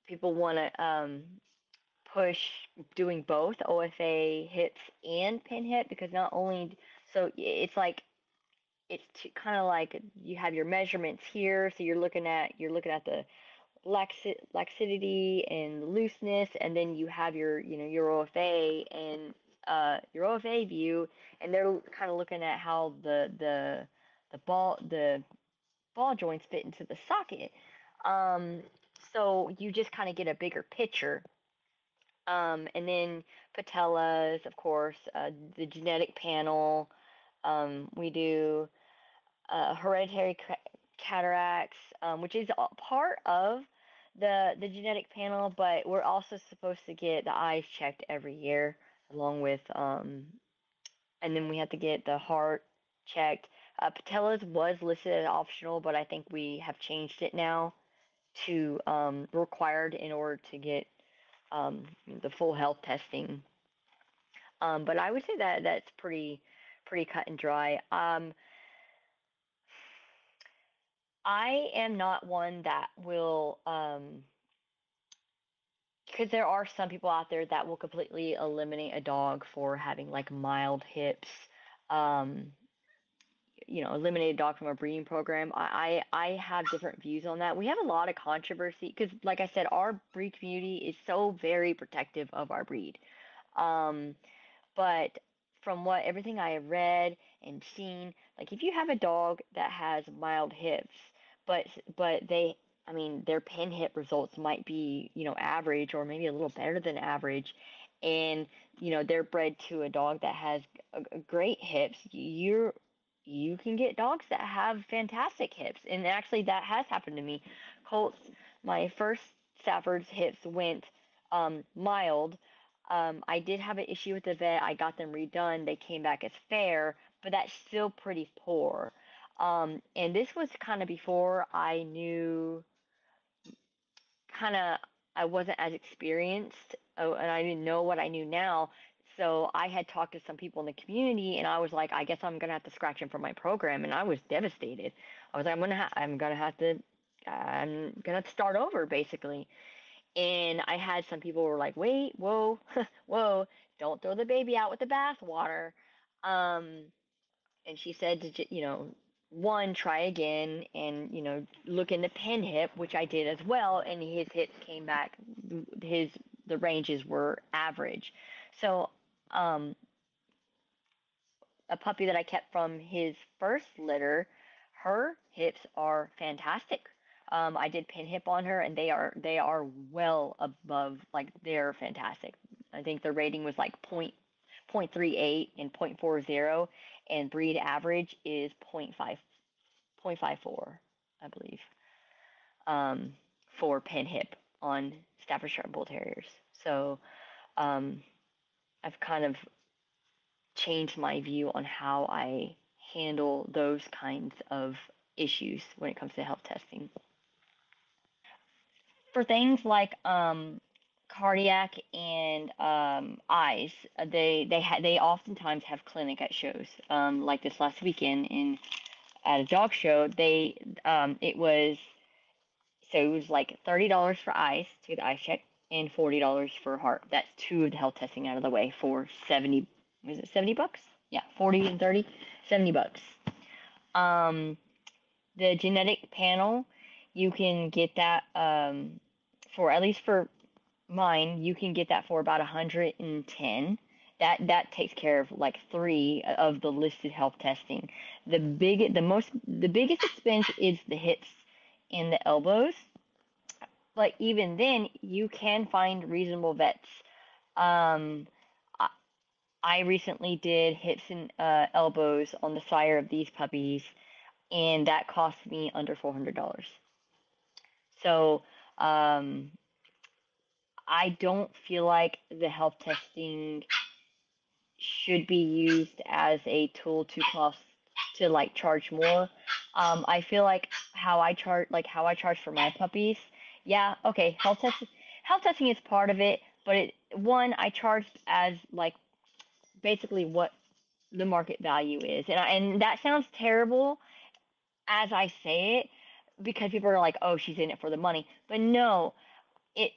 people want to um push doing both OFA hips and PennHIP because not only so it's like it's kind of like you have your measurements here so you're looking at you're looking at the laxi- laxity and looseness and then you have your you know your OFA and uh, your OFA view and they're kind of looking at how the the the ball the ball joints fit into the socket. Um, so you just kind of get a bigger picture. Um, and then patellas of course uh, the genetic panel um, we do uh, hereditary cataracts, um, which is part of the the genetic panel, but we're also supposed to get the eyes checked every year, along with um, and then we have to get the heart checked. Uh, patellas was listed as optional, but I think we have changed it now to um, required in order to get um, the full health testing. Um, but I would say that that's pretty pretty cut and dry. Um, I am not one that will um because there are some people out there that will completely eliminate a dog for having like mild hips. Um you know, eliminate a dog from a breeding program. I, I, I have different views on that. We have a lot of controversy because, like I said, our breed community is so very protective of our breed. Um, but from what everything I have read and seen, like if you have a dog that has mild hips, but but they I mean their PennHIP results might be you know average or maybe a little better than average, and you know they're bred to a dog that has great hips. You're you can get dogs that have fantastic hips, and actually that has happened to me. Colts, my first Stafford's hips went um, mild. Um, I did have an issue with the vet. I got them redone. They came back as fair, but that's still pretty poor. Um, and this was kind of before I knew, kind of, I wasn't as experienced oh, and I didn't know what I knew now. So I had talked to some people in the community and I was like, I guess I'm going to have to scratch him from my program. And I was devastated. I was like, I'm going to, ha- I'm going to have to, I'm going to start over basically. And I had some people were like, wait, whoa, whoa, don't throw the baby out with the bathwater. Um, and she said to, you know, one try again and you know look in the PennHIP which i did as well and his hips came back his the ranges were average so um a puppy that i kept from his first litter her hips are fantastic um i did PennHIP on her and they are they are well above like they're fantastic i think the rating was like point 0.38 and 0.40 and breed average is 0.5, 0.54, I believe, um, for PennHIP on Staffordshire Bull Terriers. So um, I've kind of changed my view on how I handle those kinds of issues when it comes to health testing. For things like um, cardiac and um, eyes. Uh, they they ha- they oftentimes have clinic at shows. Um, like this last weekend, and at a dog show, they um, it was so it was like thirty dollars for eyes to the eye check and forty dollars for heart. That's two of the health testing out of the way for seventy. Was it seventy bucks? Yeah, forty and 30, 70 bucks. Um, the genetic panel, you can get that um, for at least for mine, you can get that for about 110. That that takes care of like three of the listed health testing. The big, the most, the biggest expense is the hips and the elbows. But even then, you can find reasonable vets. Um, I, I recently did hips and uh, elbows on the sire of these puppies, and that cost me under four hundred dollars. So um, I don't feel like the health testing should be used as a tool to cost to like charge more. Um, I feel like how I charge like how I charge for my puppies. Yeah, okay, health testing health testing is part of it, but it one I charge as like basically what the market value is, and I, and that sounds terrible as I say it because people are like, oh, she's in it for the money, but no, it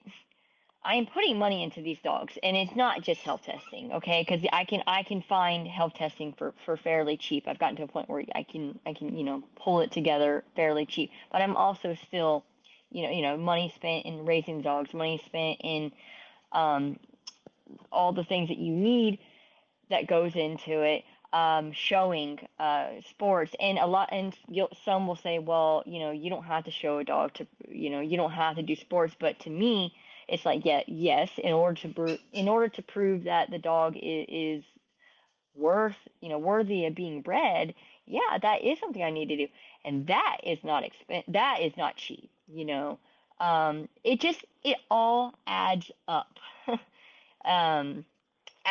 I am putting money into these dogs, and it's not just health testing, okay? Because I can I can find health testing for for fairly cheap. I've gotten to a point where I can I can you know pull it together fairly cheap. But I'm also still, you know you know money spent in raising dogs, money spent in um, all the things that you need that goes into it. Um, showing uh, sports. And a lot and some will say well you know you don't have to show a dog to you know you don't have to do sports. But to me it's like yeah yes in order to br- in order to prove that the dog is, is worth you know worthy of being bred yeah that is something i need to do. And that is not expen- that is not cheap you know? Um it just it all adds up. Um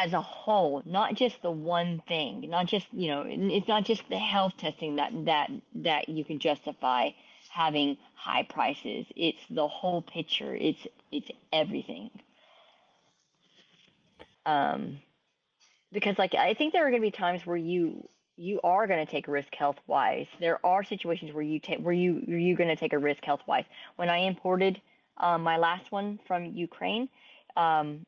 as a whole not just the one thing not just you know it's not just the health testing that that that you can justify having high prices. It's the whole picture. It's it's everything. Um, because like I think there are going to be times where you you are going to take a risk health wise. There are situations where you take where you you going to take a risk health wise. When I imported um, my last one from Ukraine, um,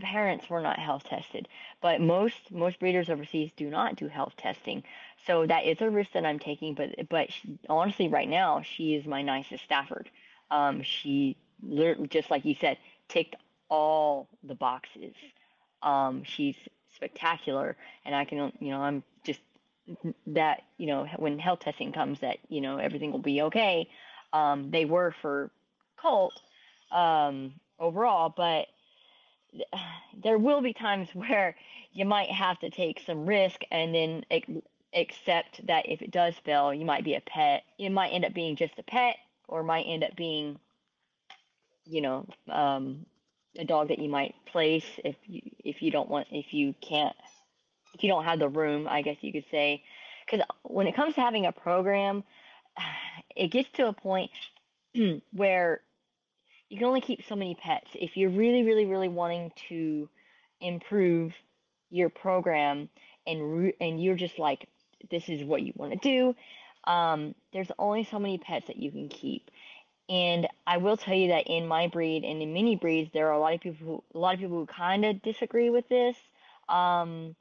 parents were not health tested, but most most breeders overseas do not do health testing. So that is a risk that I'm taking. But but she, honestly, right now she is my nicest Stafford. Um, she just like you said, ticked all the boxes. Um, she's spectacular, and I can you know I'm just that you know when health testing comes that you know everything will be okay. Um, they were for Colt um, overall, but there will be times where you might have to take some risk and then accept that if it does fail, you might be a pet. It might end up being just a pet, or might end up being, you know, um, a dog that you might place if you if you don't want if you can't if you don't have the room, I guess you could say. Because when it comes to having a program, it gets to a point where you can only keep so many pets. If you're really, really, really wanting to improve your program and re- and you're just like this is what you want to do, um, there's only so many pets that you can keep. And I will tell you that in my breed and in many breeds, there are a lot of people who a lot of people who kind of disagree with this. Um,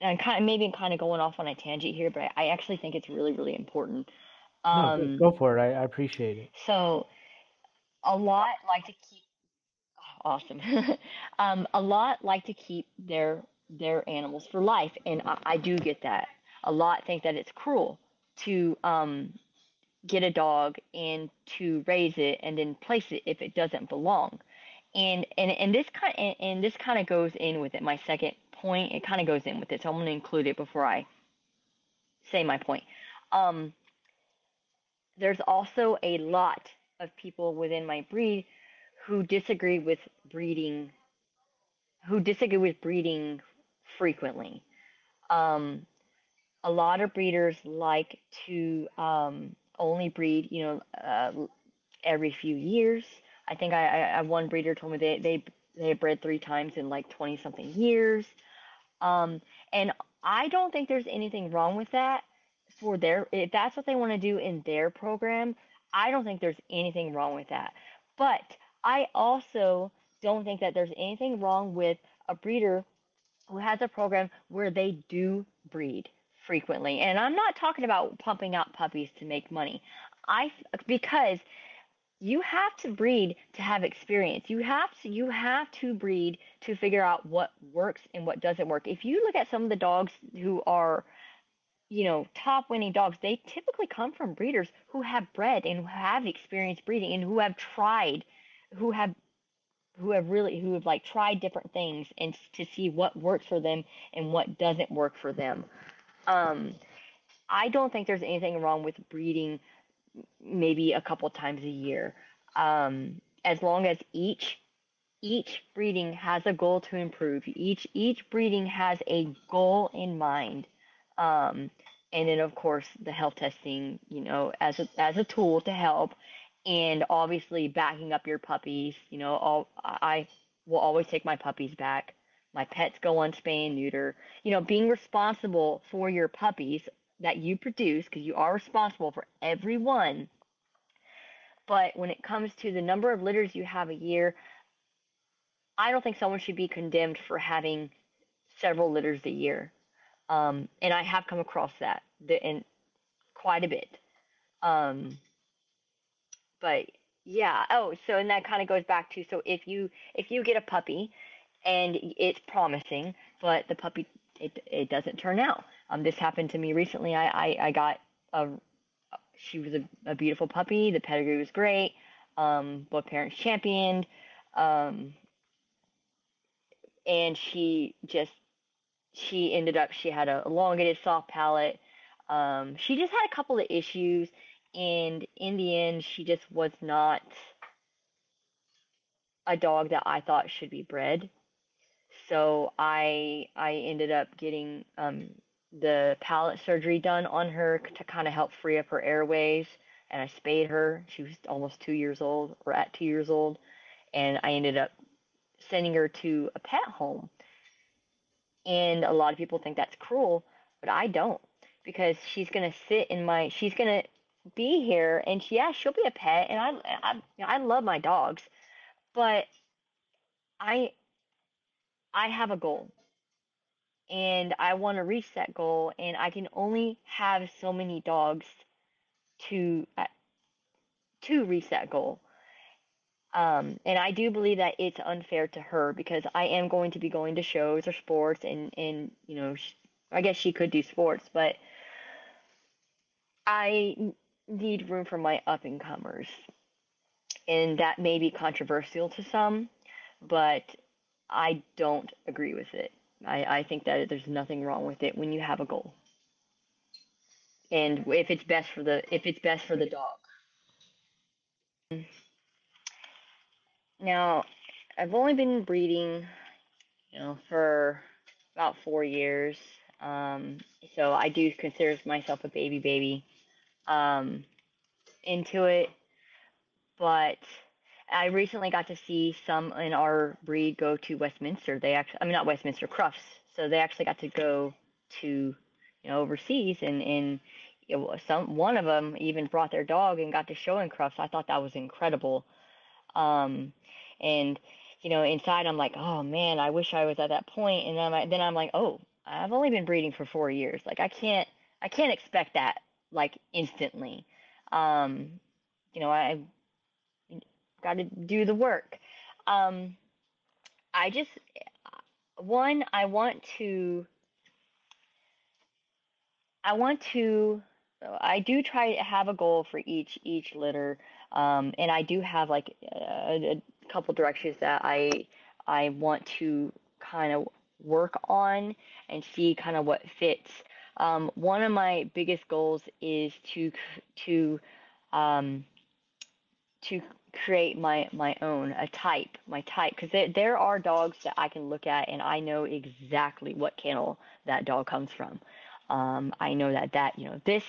and kind of maybe I'm kind of going off on a tangent here, but I actually think it's really, really important. Um, no, go for it. I, I appreciate it. So, a lot like to keep. Oh, awesome. um, a lot like to keep their their animals for life, and I, I, do get that. A lot think that it's cruel to um, get a dog and to raise it and then place it if it doesn't belong. And and and this kind and, and this kind of goes in with it. My second point, it kind of goes in with it. So I'm going to include it before I say my point. Um, there's also a lot of people within my breed who disagree with breeding who disagree with breeding frequently. Um, a lot of breeders like to um, only breed, you know, uh, every few years. I think I, I, one breeder told me they they they bred three times in like twenty something years. Um, and I don't think there's anything wrong with that for their if that's what they want to do in their program. I don't think there's anything wrong with that. But I also don't think that there's anything wrong with a breeder who has a program where they do breed frequently. And I'm not talking about pumping out puppies to make money. I because you have to breed to have experience. You have to you have to breed to figure out what works and what doesn't work. If you look at some of the dogs who are you know, top winning dogs, they typically come from breeders who have bred and who have experienced breeding and who have tried, who have who have really who have like tried different things and to see what works for them and what doesn't work for them. Um, I don't think there's anything wrong with breeding maybe a couple times a year, um, as long as each each breeding has a goal to improve. Each each breeding has a goal in mind. Um, and then of course the health testing, you know, as a as a tool to help and obviously backing up your puppies. You know, all, I will always take my puppies back. My pets go on spay and neuter. You know, being responsible for your puppies that you produce, because you are responsible for every one. But when it comes to the number of litters you have a year, I don't think someone should be condemned for having several litters a year. Um, and I have come across that and quite a bit. Um, but yeah. Oh, so and that kind of goes back to so if you if you get a puppy and it's promising, but the puppy it it doesn't turn out. Um, this happened to me recently. I I, I got a she was a, a beautiful puppy. The pedigree was great. Um, both parents championed. Um, and she just she ended up she had a elongated soft palate. Um, she just had a couple of issues and in the end, she just was not a dog that I thought should be bred. So I I ended up getting um, the palate surgery done on her to kind of help free up her airways, and I spayed her. She was almost two years old, or at two years old, and I ended up sending her to a pet home. And a lot of people think that's cruel, but I don't because she's gonna sit in my she's gonna be here and she, yeah she'll be a pet and I, I I love my dogs but I I have a goal and I want to reach that goal and I can only have so many dogs to uh, to reach that goal um, and I do believe that it's unfair to her because I am going to be going to shows or sports and and you know I guess she could do sports but I need room for my up and comers. And that may be controversial to some, but I don't agree with it. I, I think that there's nothing wrong with it when you have a goal. And if it's best for the if it's best for the dog. Now, I've only been breeding, you know, for about four years. Um, so I do consider myself a baby baby um, into it, but I recently got to see some in our breed go to Westminster. They actually, I mean, not Westminster, Crufts. So they actually got to go to, you know, overseas, and was some one of them even brought their dog and got to show in Crufts. I thought that was incredible. Um, and you know, inside I'm like, oh man, I wish I was at that point. And then I'm, then I'm like, oh, I've only been breeding for four years. Like I can't, I can't expect that like instantly. Um, you know, I got to do the work. Um, I just one, I want to, I want to, I do try to have a goal for each each litter, um, and I do have like a, a couple directions that I I want to kind of work on and see kind of what fits um, one of my biggest goals is to to um, to create my my own a type my type because there, there are dogs that I can look at and I know exactly what kennel that dog comes from. Um, I know that that you know this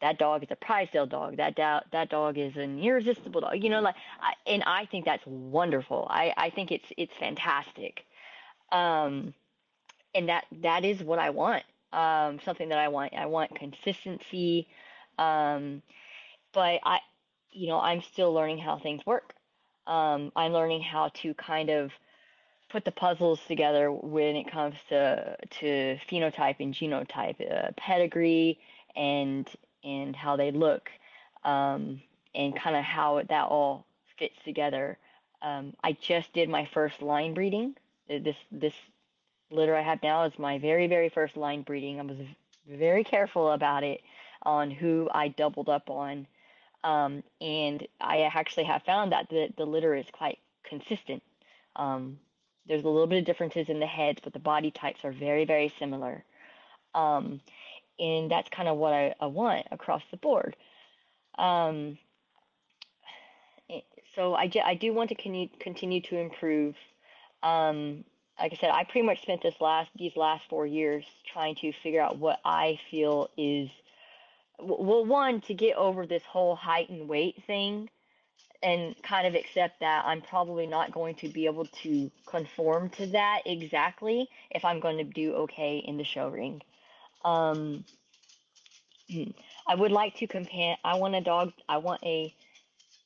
that dog is a prize sale dog. That do- that dog is an irresistible dog. You know, like, I, and I think that's wonderful. I, I think it's it's fantastic. Um, and that that is what I want um, something that I want. I want consistency, um, but I, you know, I'm still learning how things work. Um, I'm learning how to kind of put the puzzles together when it comes to to phenotype and genotype, uh, pedigree, and and how they look, um, and kind of how that all fits together. Um, I just did my first line breeding. Uh, this this litter I have now is my very very first line breeding. I was very careful about it on who I doubled up on, um, and I actually have found that the the litter is quite consistent. Um, there's a little bit of differences in the heads, but the body types are very very similar. Um, and that's kind of what I, I want across the board. Um, so I, I do want to continue, continue to improve. Um, like I said, I pretty much spent this last these last four years trying to figure out what I feel is well, one to get over this whole height and weight thing, and kind of accept that I'm probably not going to be able to conform to that exactly if I'm going to do okay in the show ring. Um, I would like to campaign. I want a dog. I want a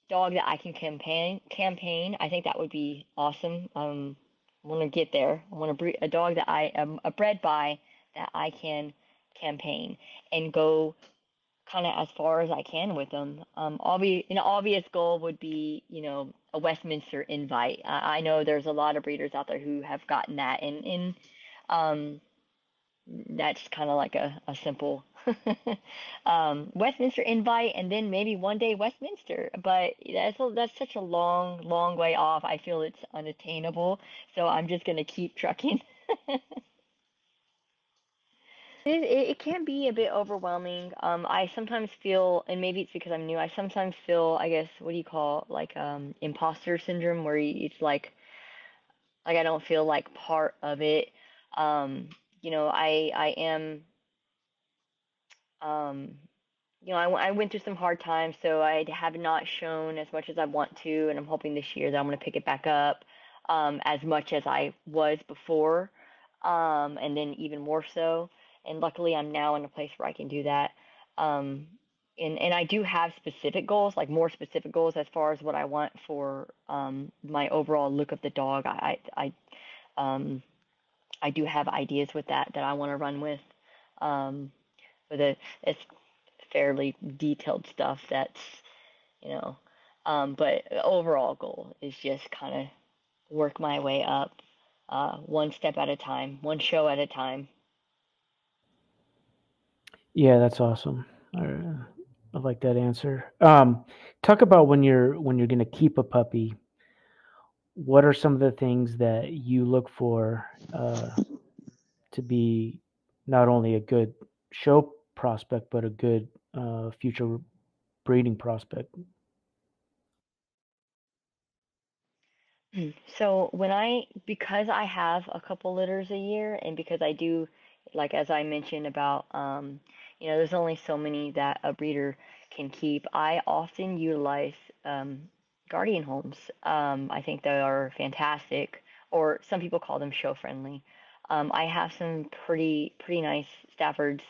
dog that I can campaign. Campaign. I think that would be awesome. Um, I want to get there. I want to breed a dog that I am a bred by that I can campaign and go kind of as far as I can with them. Um, obvious, an obvious goal would be, you know, a Westminster invite. I, I know there's a lot of breeders out there who have gotten that, and and um, that's kind of like a, a simple um, Westminster invite, and then maybe one day Westminster. But that's a, that's such a long, long way off. I feel it's unattainable. So I'm just gonna keep trucking. It, it, can be a bit overwhelming. Um, I sometimes feel, and maybe it's because I'm new. I sometimes feel, I guess, what do you call like um, imposter syndrome, where it's like, like I don't feel like part of it. Um, you know, I I am um, you know, I, I went through some hard times, so I have not shown as much as I want to, and I'm hoping this year that I'm going to pick it back up um, as much as I was before, um, and then even more so. And luckily, I'm now in a place where I can do that. Um, and and I do have specific goals, like more specific goals as far as what I want for um, my overall look of the dog. I I I, um, I do have ideas with that that I want to run with. Um, with it, it's fairly detailed stuff that's you know, um, but overall goal is just kind of work my way up, uh, one step at a time, one show at a time. Yeah, that's awesome. I, I like that answer. Um, talk about when you're when you're going to keep a puppy. What are some of the things that you look for uh, to be not only a good show prospect, but a good uh, future breeding prospect? So when I because I have a couple litters a year, and because I do, like as I mentioned about, um, you know, there's only so many that a breeder can keep. I often utilize um, guardian homes. Um, I think they are fantastic, or some people call them show friendly. Um, I have some pretty pretty nice Staffords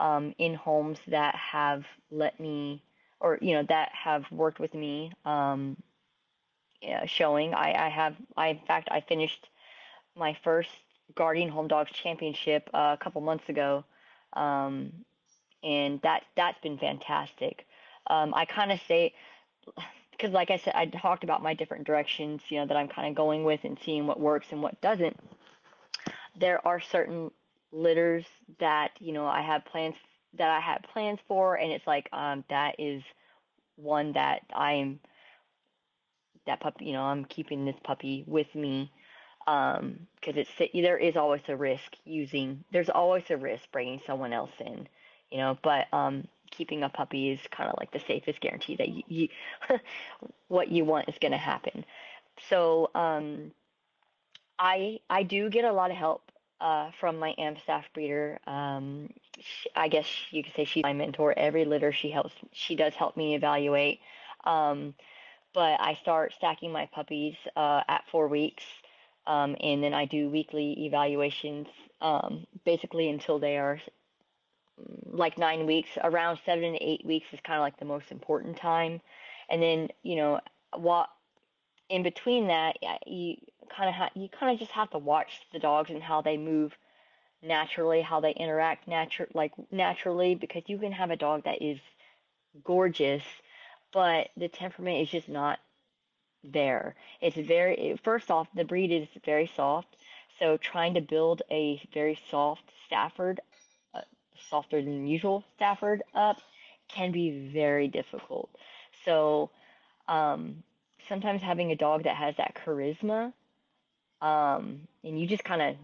um, in homes that have let me, or you know, that have worked with me um, yeah, showing. I, I have, I in fact, I finished my first Guardian Home Dogs Championship uh, a couple months ago, um, and that that's been fantastic. Um, I kind of say, because like I said, I talked about my different directions, you know, that I'm kind of going with and seeing what works and what doesn't. There are certain litters that you know I have plans that I have plans for, and it's like um, that is one that I'm that puppy. You know, I'm keeping this puppy with me um because it's there is always a risk using. There's always a risk bringing someone else in. You know, but um, keeping a puppy is kind of like the safest guarantee that you, you what you want is going to happen. So um, I I do get a lot of help uh, from my Amstaff breeder. Um, she, I guess you could say she's my mentor. Every litter she helps, she does help me evaluate. Um, but I start stacking my puppies uh, at four weeks. Um, and then I do weekly evaluations, um, basically until they are like nine weeks. Around seven to eight weeks is kind of like the most important time. And then, you know, what in between that, you kind of ha- you kind of just have to watch the dogs and how they move naturally, how they interact natu- like naturally, because you can have a dog that is gorgeous, but the temperament is just not there. It's very first off, the breed is very soft, so trying to build a very soft Stafford, softer than usual Stafford up, can be very difficult. So um, sometimes having a dog that has that charisma, um, and you just kind of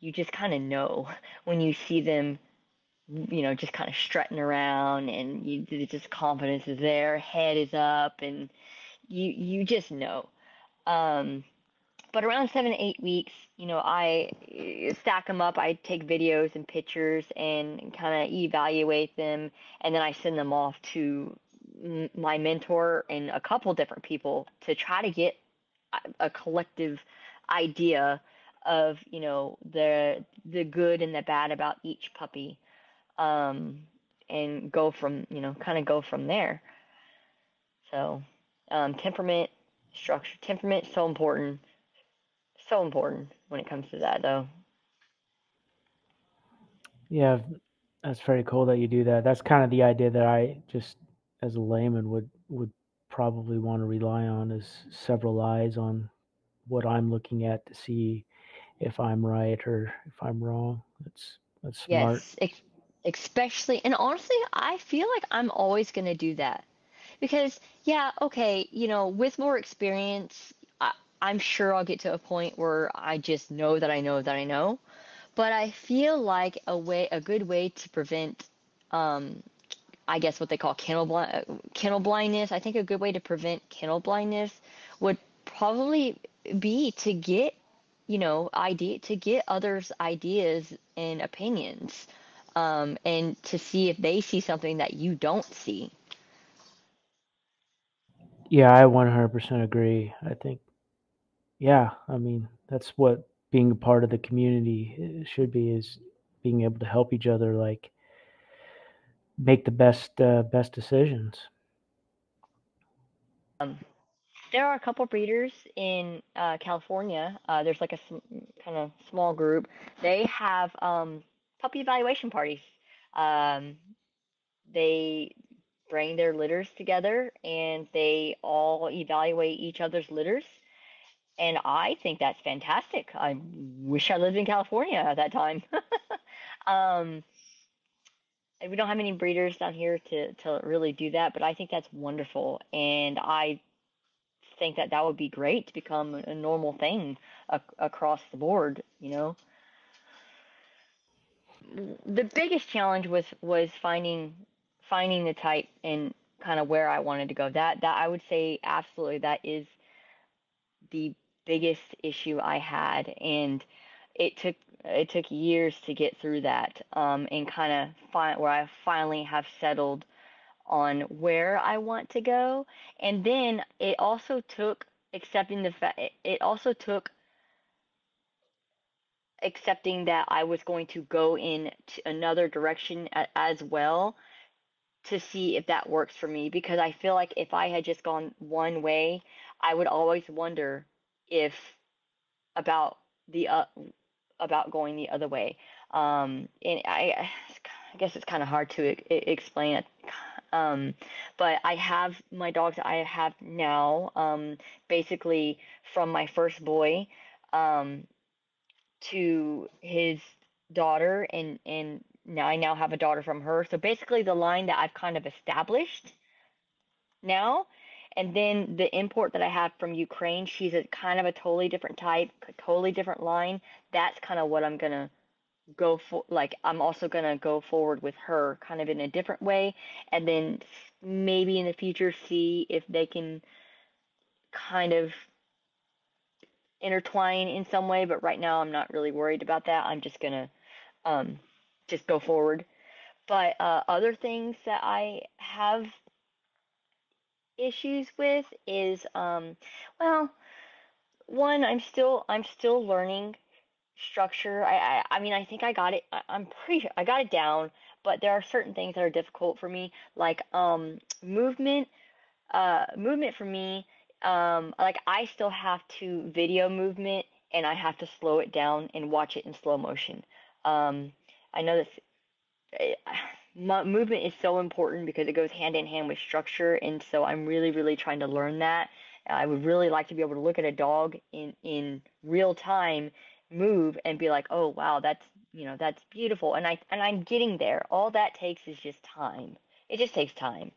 you just kind of know when you see them you know just kind of strutting around and you just confidence is there head is up and you you just know um, but around seven eight weeks you know i uh, stack them up. I take videos and pictures and kind of evaluate them and then i send them off to my mentor and a couple different people to try to get a collective idea of you know the the good and the bad about each puppy um, and go from you know kind of go from there. So um, temperament structure temperament so important so important when it comes to that though yeah that's very cool that you do that that's kind of the idea that i just as a layman would would probably want to rely on is several eyes on what I'm looking at to see if I'm right or if I'm wrong. That's that's smart. Yes, especially and honestly, I feel like I'm always going to do that. Because yeah, okay, you know, with more experience, I, I'm sure I'll get to a point where I just know that I know that I know. But I feel like a way a good way to prevent um I guess what they call kennel, blind, kennel blindness. I think a good way to prevent kennel blindness would probably be to get, you know, idea to get others' ideas and opinions, um, and to see if they see something that you don't see. Yeah, I 100% agree. I think, yeah, I mean, that's what being a part of the community uh, should be is being able to help each other. Like, make the best uh, best decisions. Um, there are a couple breeders in uh, California. Uh, there's like a sm- kind of small group. They have um, puppy evaluation parties. Um, they bring their litters together and they all evaluate each other's litters. And I think that's fantastic. I wish I lived in California at that time. um, we don't have any breeders down here to to really do that, but I think that's wonderful, and I think that that would be great to become a normal thing ac- across the board. You know, the biggest challenge was was finding finding the type and kind of where I wanted to go. That that I would say absolutely that is the biggest issue I had, and it took it took years to get through that um, and kind of where I finally have settled on where I want to go. And then it also took accepting the fact, it also took accepting that I was going to go in another direction as well to see if that works for me because I feel like if I had just gone one way, I would always wonder if about the uh, about going the other way. Um, and I, I guess it's kind of hard to explain it. Um, but I have my dogs I have now, um, basically from my first boy, um, to his daughter and, and now I now have a daughter from her. So basically the line that I've kind of established now and then the import that I have from Ukraine, she's a kind of a totally different type, totally different line. That's kind of what I'm gonna go for. Like I'm also gonna go forward with her, kind of in a different way, and then maybe in the future see if they can kind of intertwine in some way. But right now, I'm not really worried about that. I'm just gonna um, just go forward. But uh, other things that I have issues with is um well one, I'm still I'm still learning structure. I, I I mean I think I got it. I'm pretty sure I got it down, but there are certain things that are difficult for me, like um movement. Uh, movement for me, um, like I still have to video movement and I have to slow it down and watch it in slow motion. Um, I know that eh, movement is so important because it goes hand in hand with structure, and so I'm really, really trying to learn that. I would really like to be able to look at a dog in in real time, move, and be like, oh wow, that's you know that's beautiful, and I and I'm getting there. All that takes is just time. It just takes time.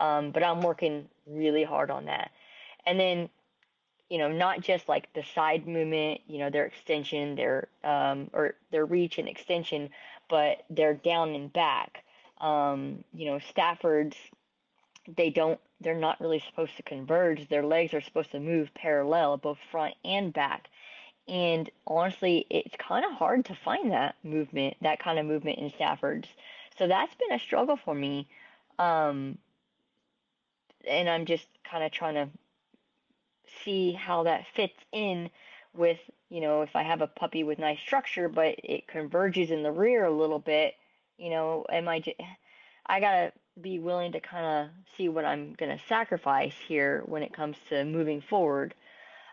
Um, but I'm working really hard on that. And then you know, not just like the side movement, you know, their extension, their um, or their reach and extension, but they're down and back. Um, you know, Staffords, they don't, they're not really supposed to converge. Their legs are supposed to move parallel, both front and back. And honestly, it's kind of hard to find that movement, that kind of movement in Staffords. So that's been a struggle for me. Um, and I'm just kind of trying to see how that fits in with, you know, if I have a puppy with nice structure, but it converges in the rear a little bit, you know, am I, j- I gotta be willing to kind of see what I'm gonna sacrifice here when it comes to moving forward.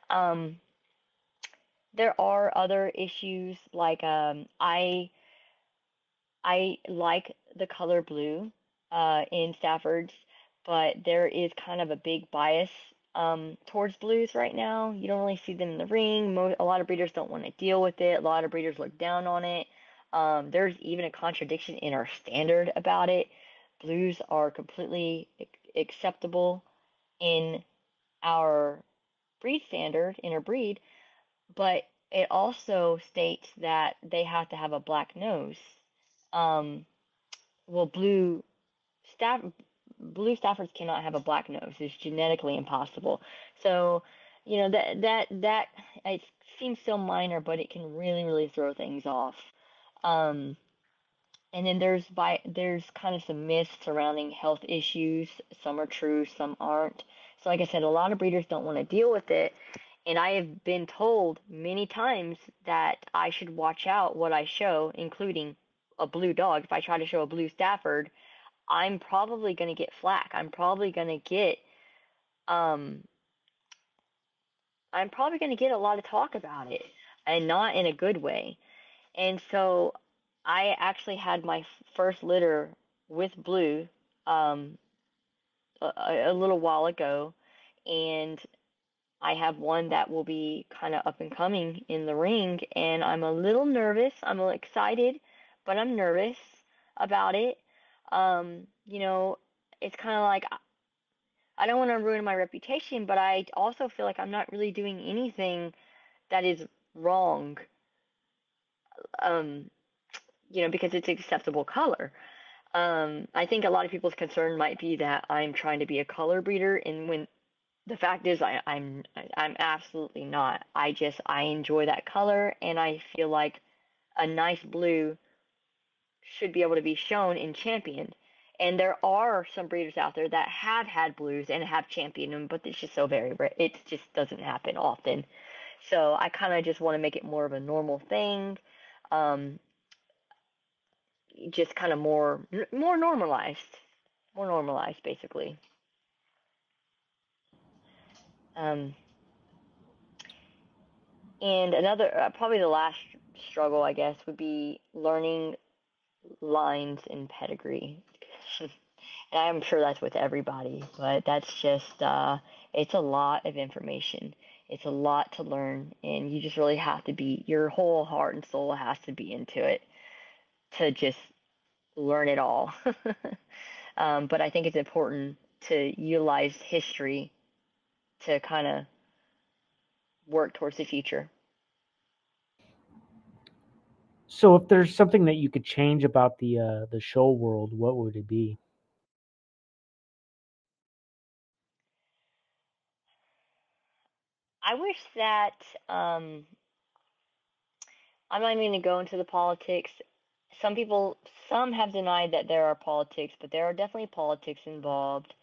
Um, there are other issues like um, I I like the color blue uh, in Staffords, but there is kind of a big bias um, towards blues right now. You don't really see them in the ring. A lot of breeders don't want to deal with it. A lot of breeders look down on it. Um, there's even a contradiction in our standard about it. Blues are completely acceptable in our breed standard, in our breed, but it also states that they have to have a black nose. Um, well, blue staff blue Staffords cannot have a black nose. It's genetically impossible. So, you know that that that it seems so minor, but it can really really throw things off. Um, and then there's by there's kind of some myths surrounding health issues. Some are true, some aren't. So, like I said, a lot of breeders don't want to deal with it. And I have been told many times that I should watch out what I show, including a blue dog. If I try to show a blue Stafford, I'm probably going to get flack. I'm probably going to get um I'm probably going to get a lot of talk about it and not in a good way. And so I actually had my first litter with Blue um a, a little while ago and I have one that will be kind of up and coming in the ring and I'm a little nervous. I'm excited, but I'm nervous about it um, you know, it's kind of like I don't want to ruin my reputation, but I also feel like I'm not really doing anything that is wrong. Um, you know, because it's acceptable color. Um, I think a lot of people's concern might be that I'm trying to be a color breeder, and when the fact is I, I'm I'm absolutely not. I just I enjoy that color, and I feel like a nice blue should be able to be shown and championed. And there are some breeders out there that have had blues and have championed them, but it's just so very rare. It just doesn't happen often. So I kind of just want to make it more of a normal thing, um, just kind of more more normalized, more normalized, basically. Um, and another, uh, probably the last struggle, I guess, would be learning lines in pedigree. and I'm sure that's with everybody, but that's just uh, it's a lot of information. It's a lot to learn, and you just really have to be your whole heart and soul has to be into it to just learn it all. um, but I think it's important to utilize history to kind of work towards the future. So if there's something that you could change about the uh, the show world, what would it be? I wish that um, I'm not even going to go into the politics. Some people, some have denied that there are politics, but there are definitely politics involved.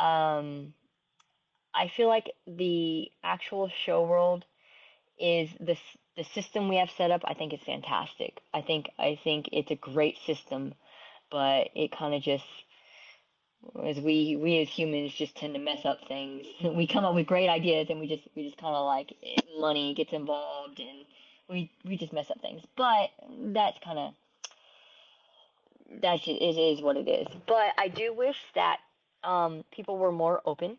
Um, I feel like the actual show world is the the system we have set up. I think is fantastic. I think I think it's a great system, but it kind of just as we we as humans just tend to mess up things. we come up with great ideas and we just we just kind of like money gets involved and we we just mess up things. But that's kind of that's it is what it is. But I do wish that um, people were more open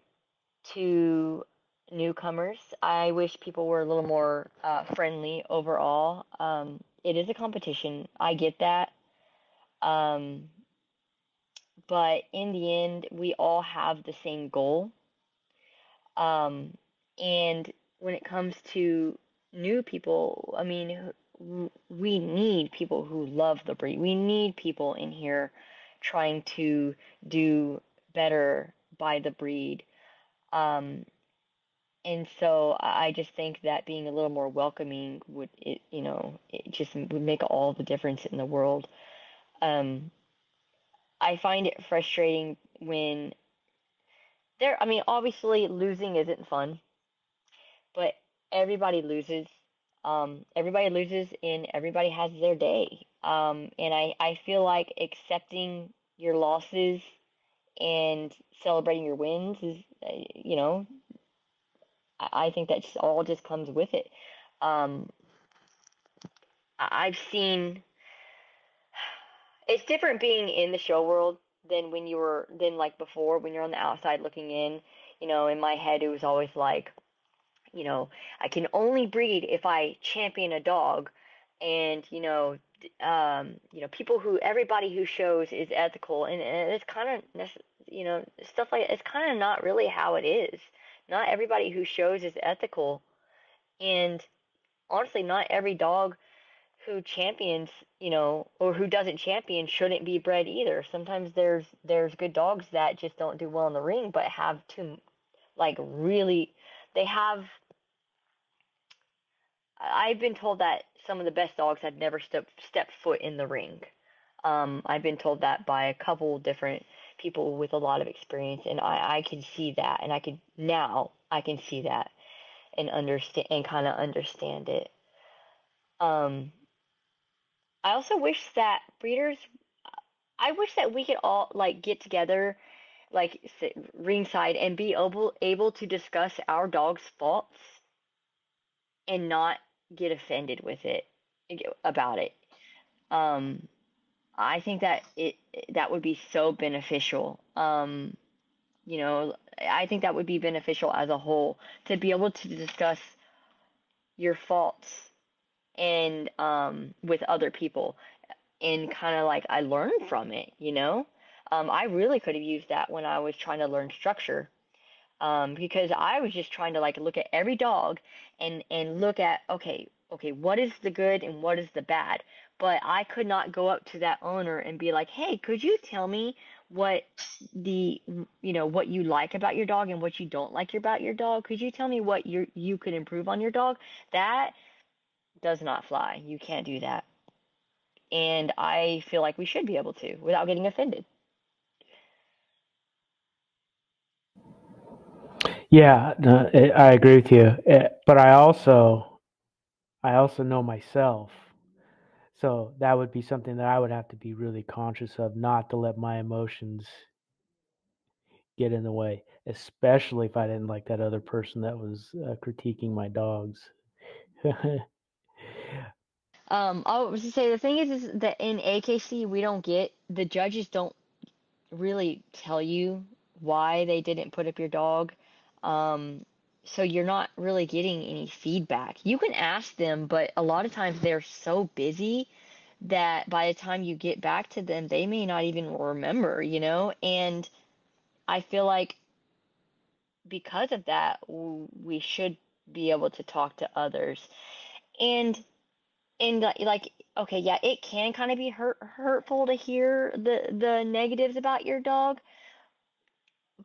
to newcomers. I wish people were a little more uh, friendly overall. Um, it is a competition. I get that. Um, but in the end, we all have the same goal. Um, and when it comes to new people, I mean, we need people who love the breed. We need people in here trying to do better by the breed. Um, and so I just think that being a little more welcoming would, it, you know, it just would make all the difference in the world. Um, I find it frustrating when there. I mean, obviously losing isn't fun, but everybody loses. Um, everybody loses, and everybody has their day. Um, and I I feel like accepting your losses and celebrating your wins is, uh, you know, I, think that just all just comes with it. Um, I've seen it's different being in the show world than when you were than like before when you're on the outside looking in. You know, in my head it was always like, you know, I can only breed if I champion a dog, and you know, um, you know, people who everybody who shows is ethical, and, and it's kind of you know stuff like it's kind of not really how it is. Not everybody who shows is ethical, and honestly, not every dog who champions, you know, or who doesn't champion shouldn't be bred either. Sometimes there's there's good dogs that just don't do well in the ring, but have to like really, they have. I've been told that some of the best dogs had never stepped foot in the ring. Um, I've been told that by a couple different people with a lot of experience, and I I can see that, and I can now I can see that, and understand and kind of understand it. Um, I also wish that breeders, I wish that we could all like get together, like sit ringside and be able able to discuss our dog's faults and not get offended with it about it. Um, I think that it that would be so beneficial. Um, you know, I think that would be beneficial as a whole to be able to discuss your faults and um, with other people and kind of like I learned from it, you know? Um, I really could have used that when I was trying to learn structure. Um, because I was just trying to like look at every dog and and look at okay, okay, what is the good and what is the bad? But I could not go up to that owner and be like, "Hey, could you tell me what the you know what you like about your dog and what you don't like about your dog? Could you tell me what you you could improve on your dog?" That does not fly. You can't do that. And I feel like we should be able to without getting offended. Yeah, no, I agree with you. Eh, but I also, I also know myself. So that would be something that I would have to be really conscious of, not to let my emotions get in the way, especially if I didn't like that other person that was uh, critiquing my dogs. Um, I was to say the thing is, is that in AKC we don't get the judges don't really tell you why they didn't put up your dog. Um, so you're not really getting any feedback. You can ask them, but a lot of times they're so busy that by the time you get back to them, they may not even remember, you know? And I feel like because of that, we should be able to talk to others. And and like okay yeah it can kind of be hurt hurtful to hear the the negatives about your dog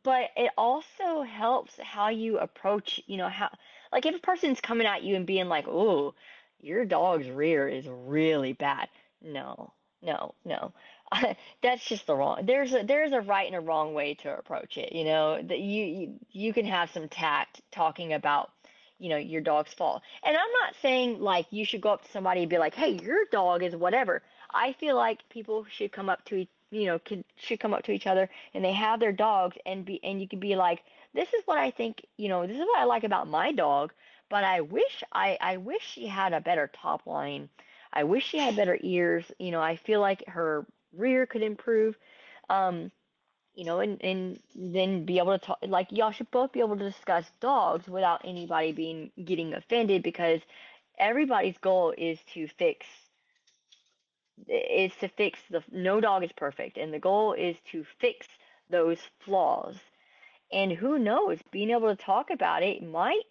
but it also helps how you approach you know how like if a person's coming at you and being like oh your dog's rear is really bad no no no that's just the wrong. There's a there's a right and a wrong way to approach it. You know that you, you you can have some tact talking about you know your dog's fault. And I'm not saying like you should go up to somebody and be like, hey, your dog is whatever. I feel like people should come up to each you know can, should come up to each other and they have their dogs and be and you can be like, this is what I think. You know this is what I like about my dog. But I wish I I wish she had a better top line. I wish she had better ears. You know, I feel like her rear could improve. Um, you know, and, and then be able to talk, like, y'all should both be able to discuss dogs without anybody being getting offended because everybody's goal is to fix is to fix the no dog is perfect and the goal is to fix those flaws. And who knows being able to talk about it might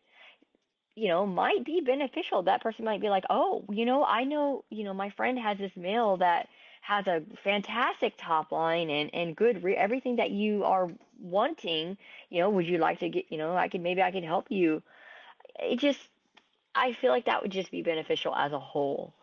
you know might be beneficial. That person might be like oh you know i know you know my friend has this male that has a fantastic top line and and good re- everything that you are wanting. You know would you like to get you know i could maybe i could help you. It just i feel like that would just be beneficial as a whole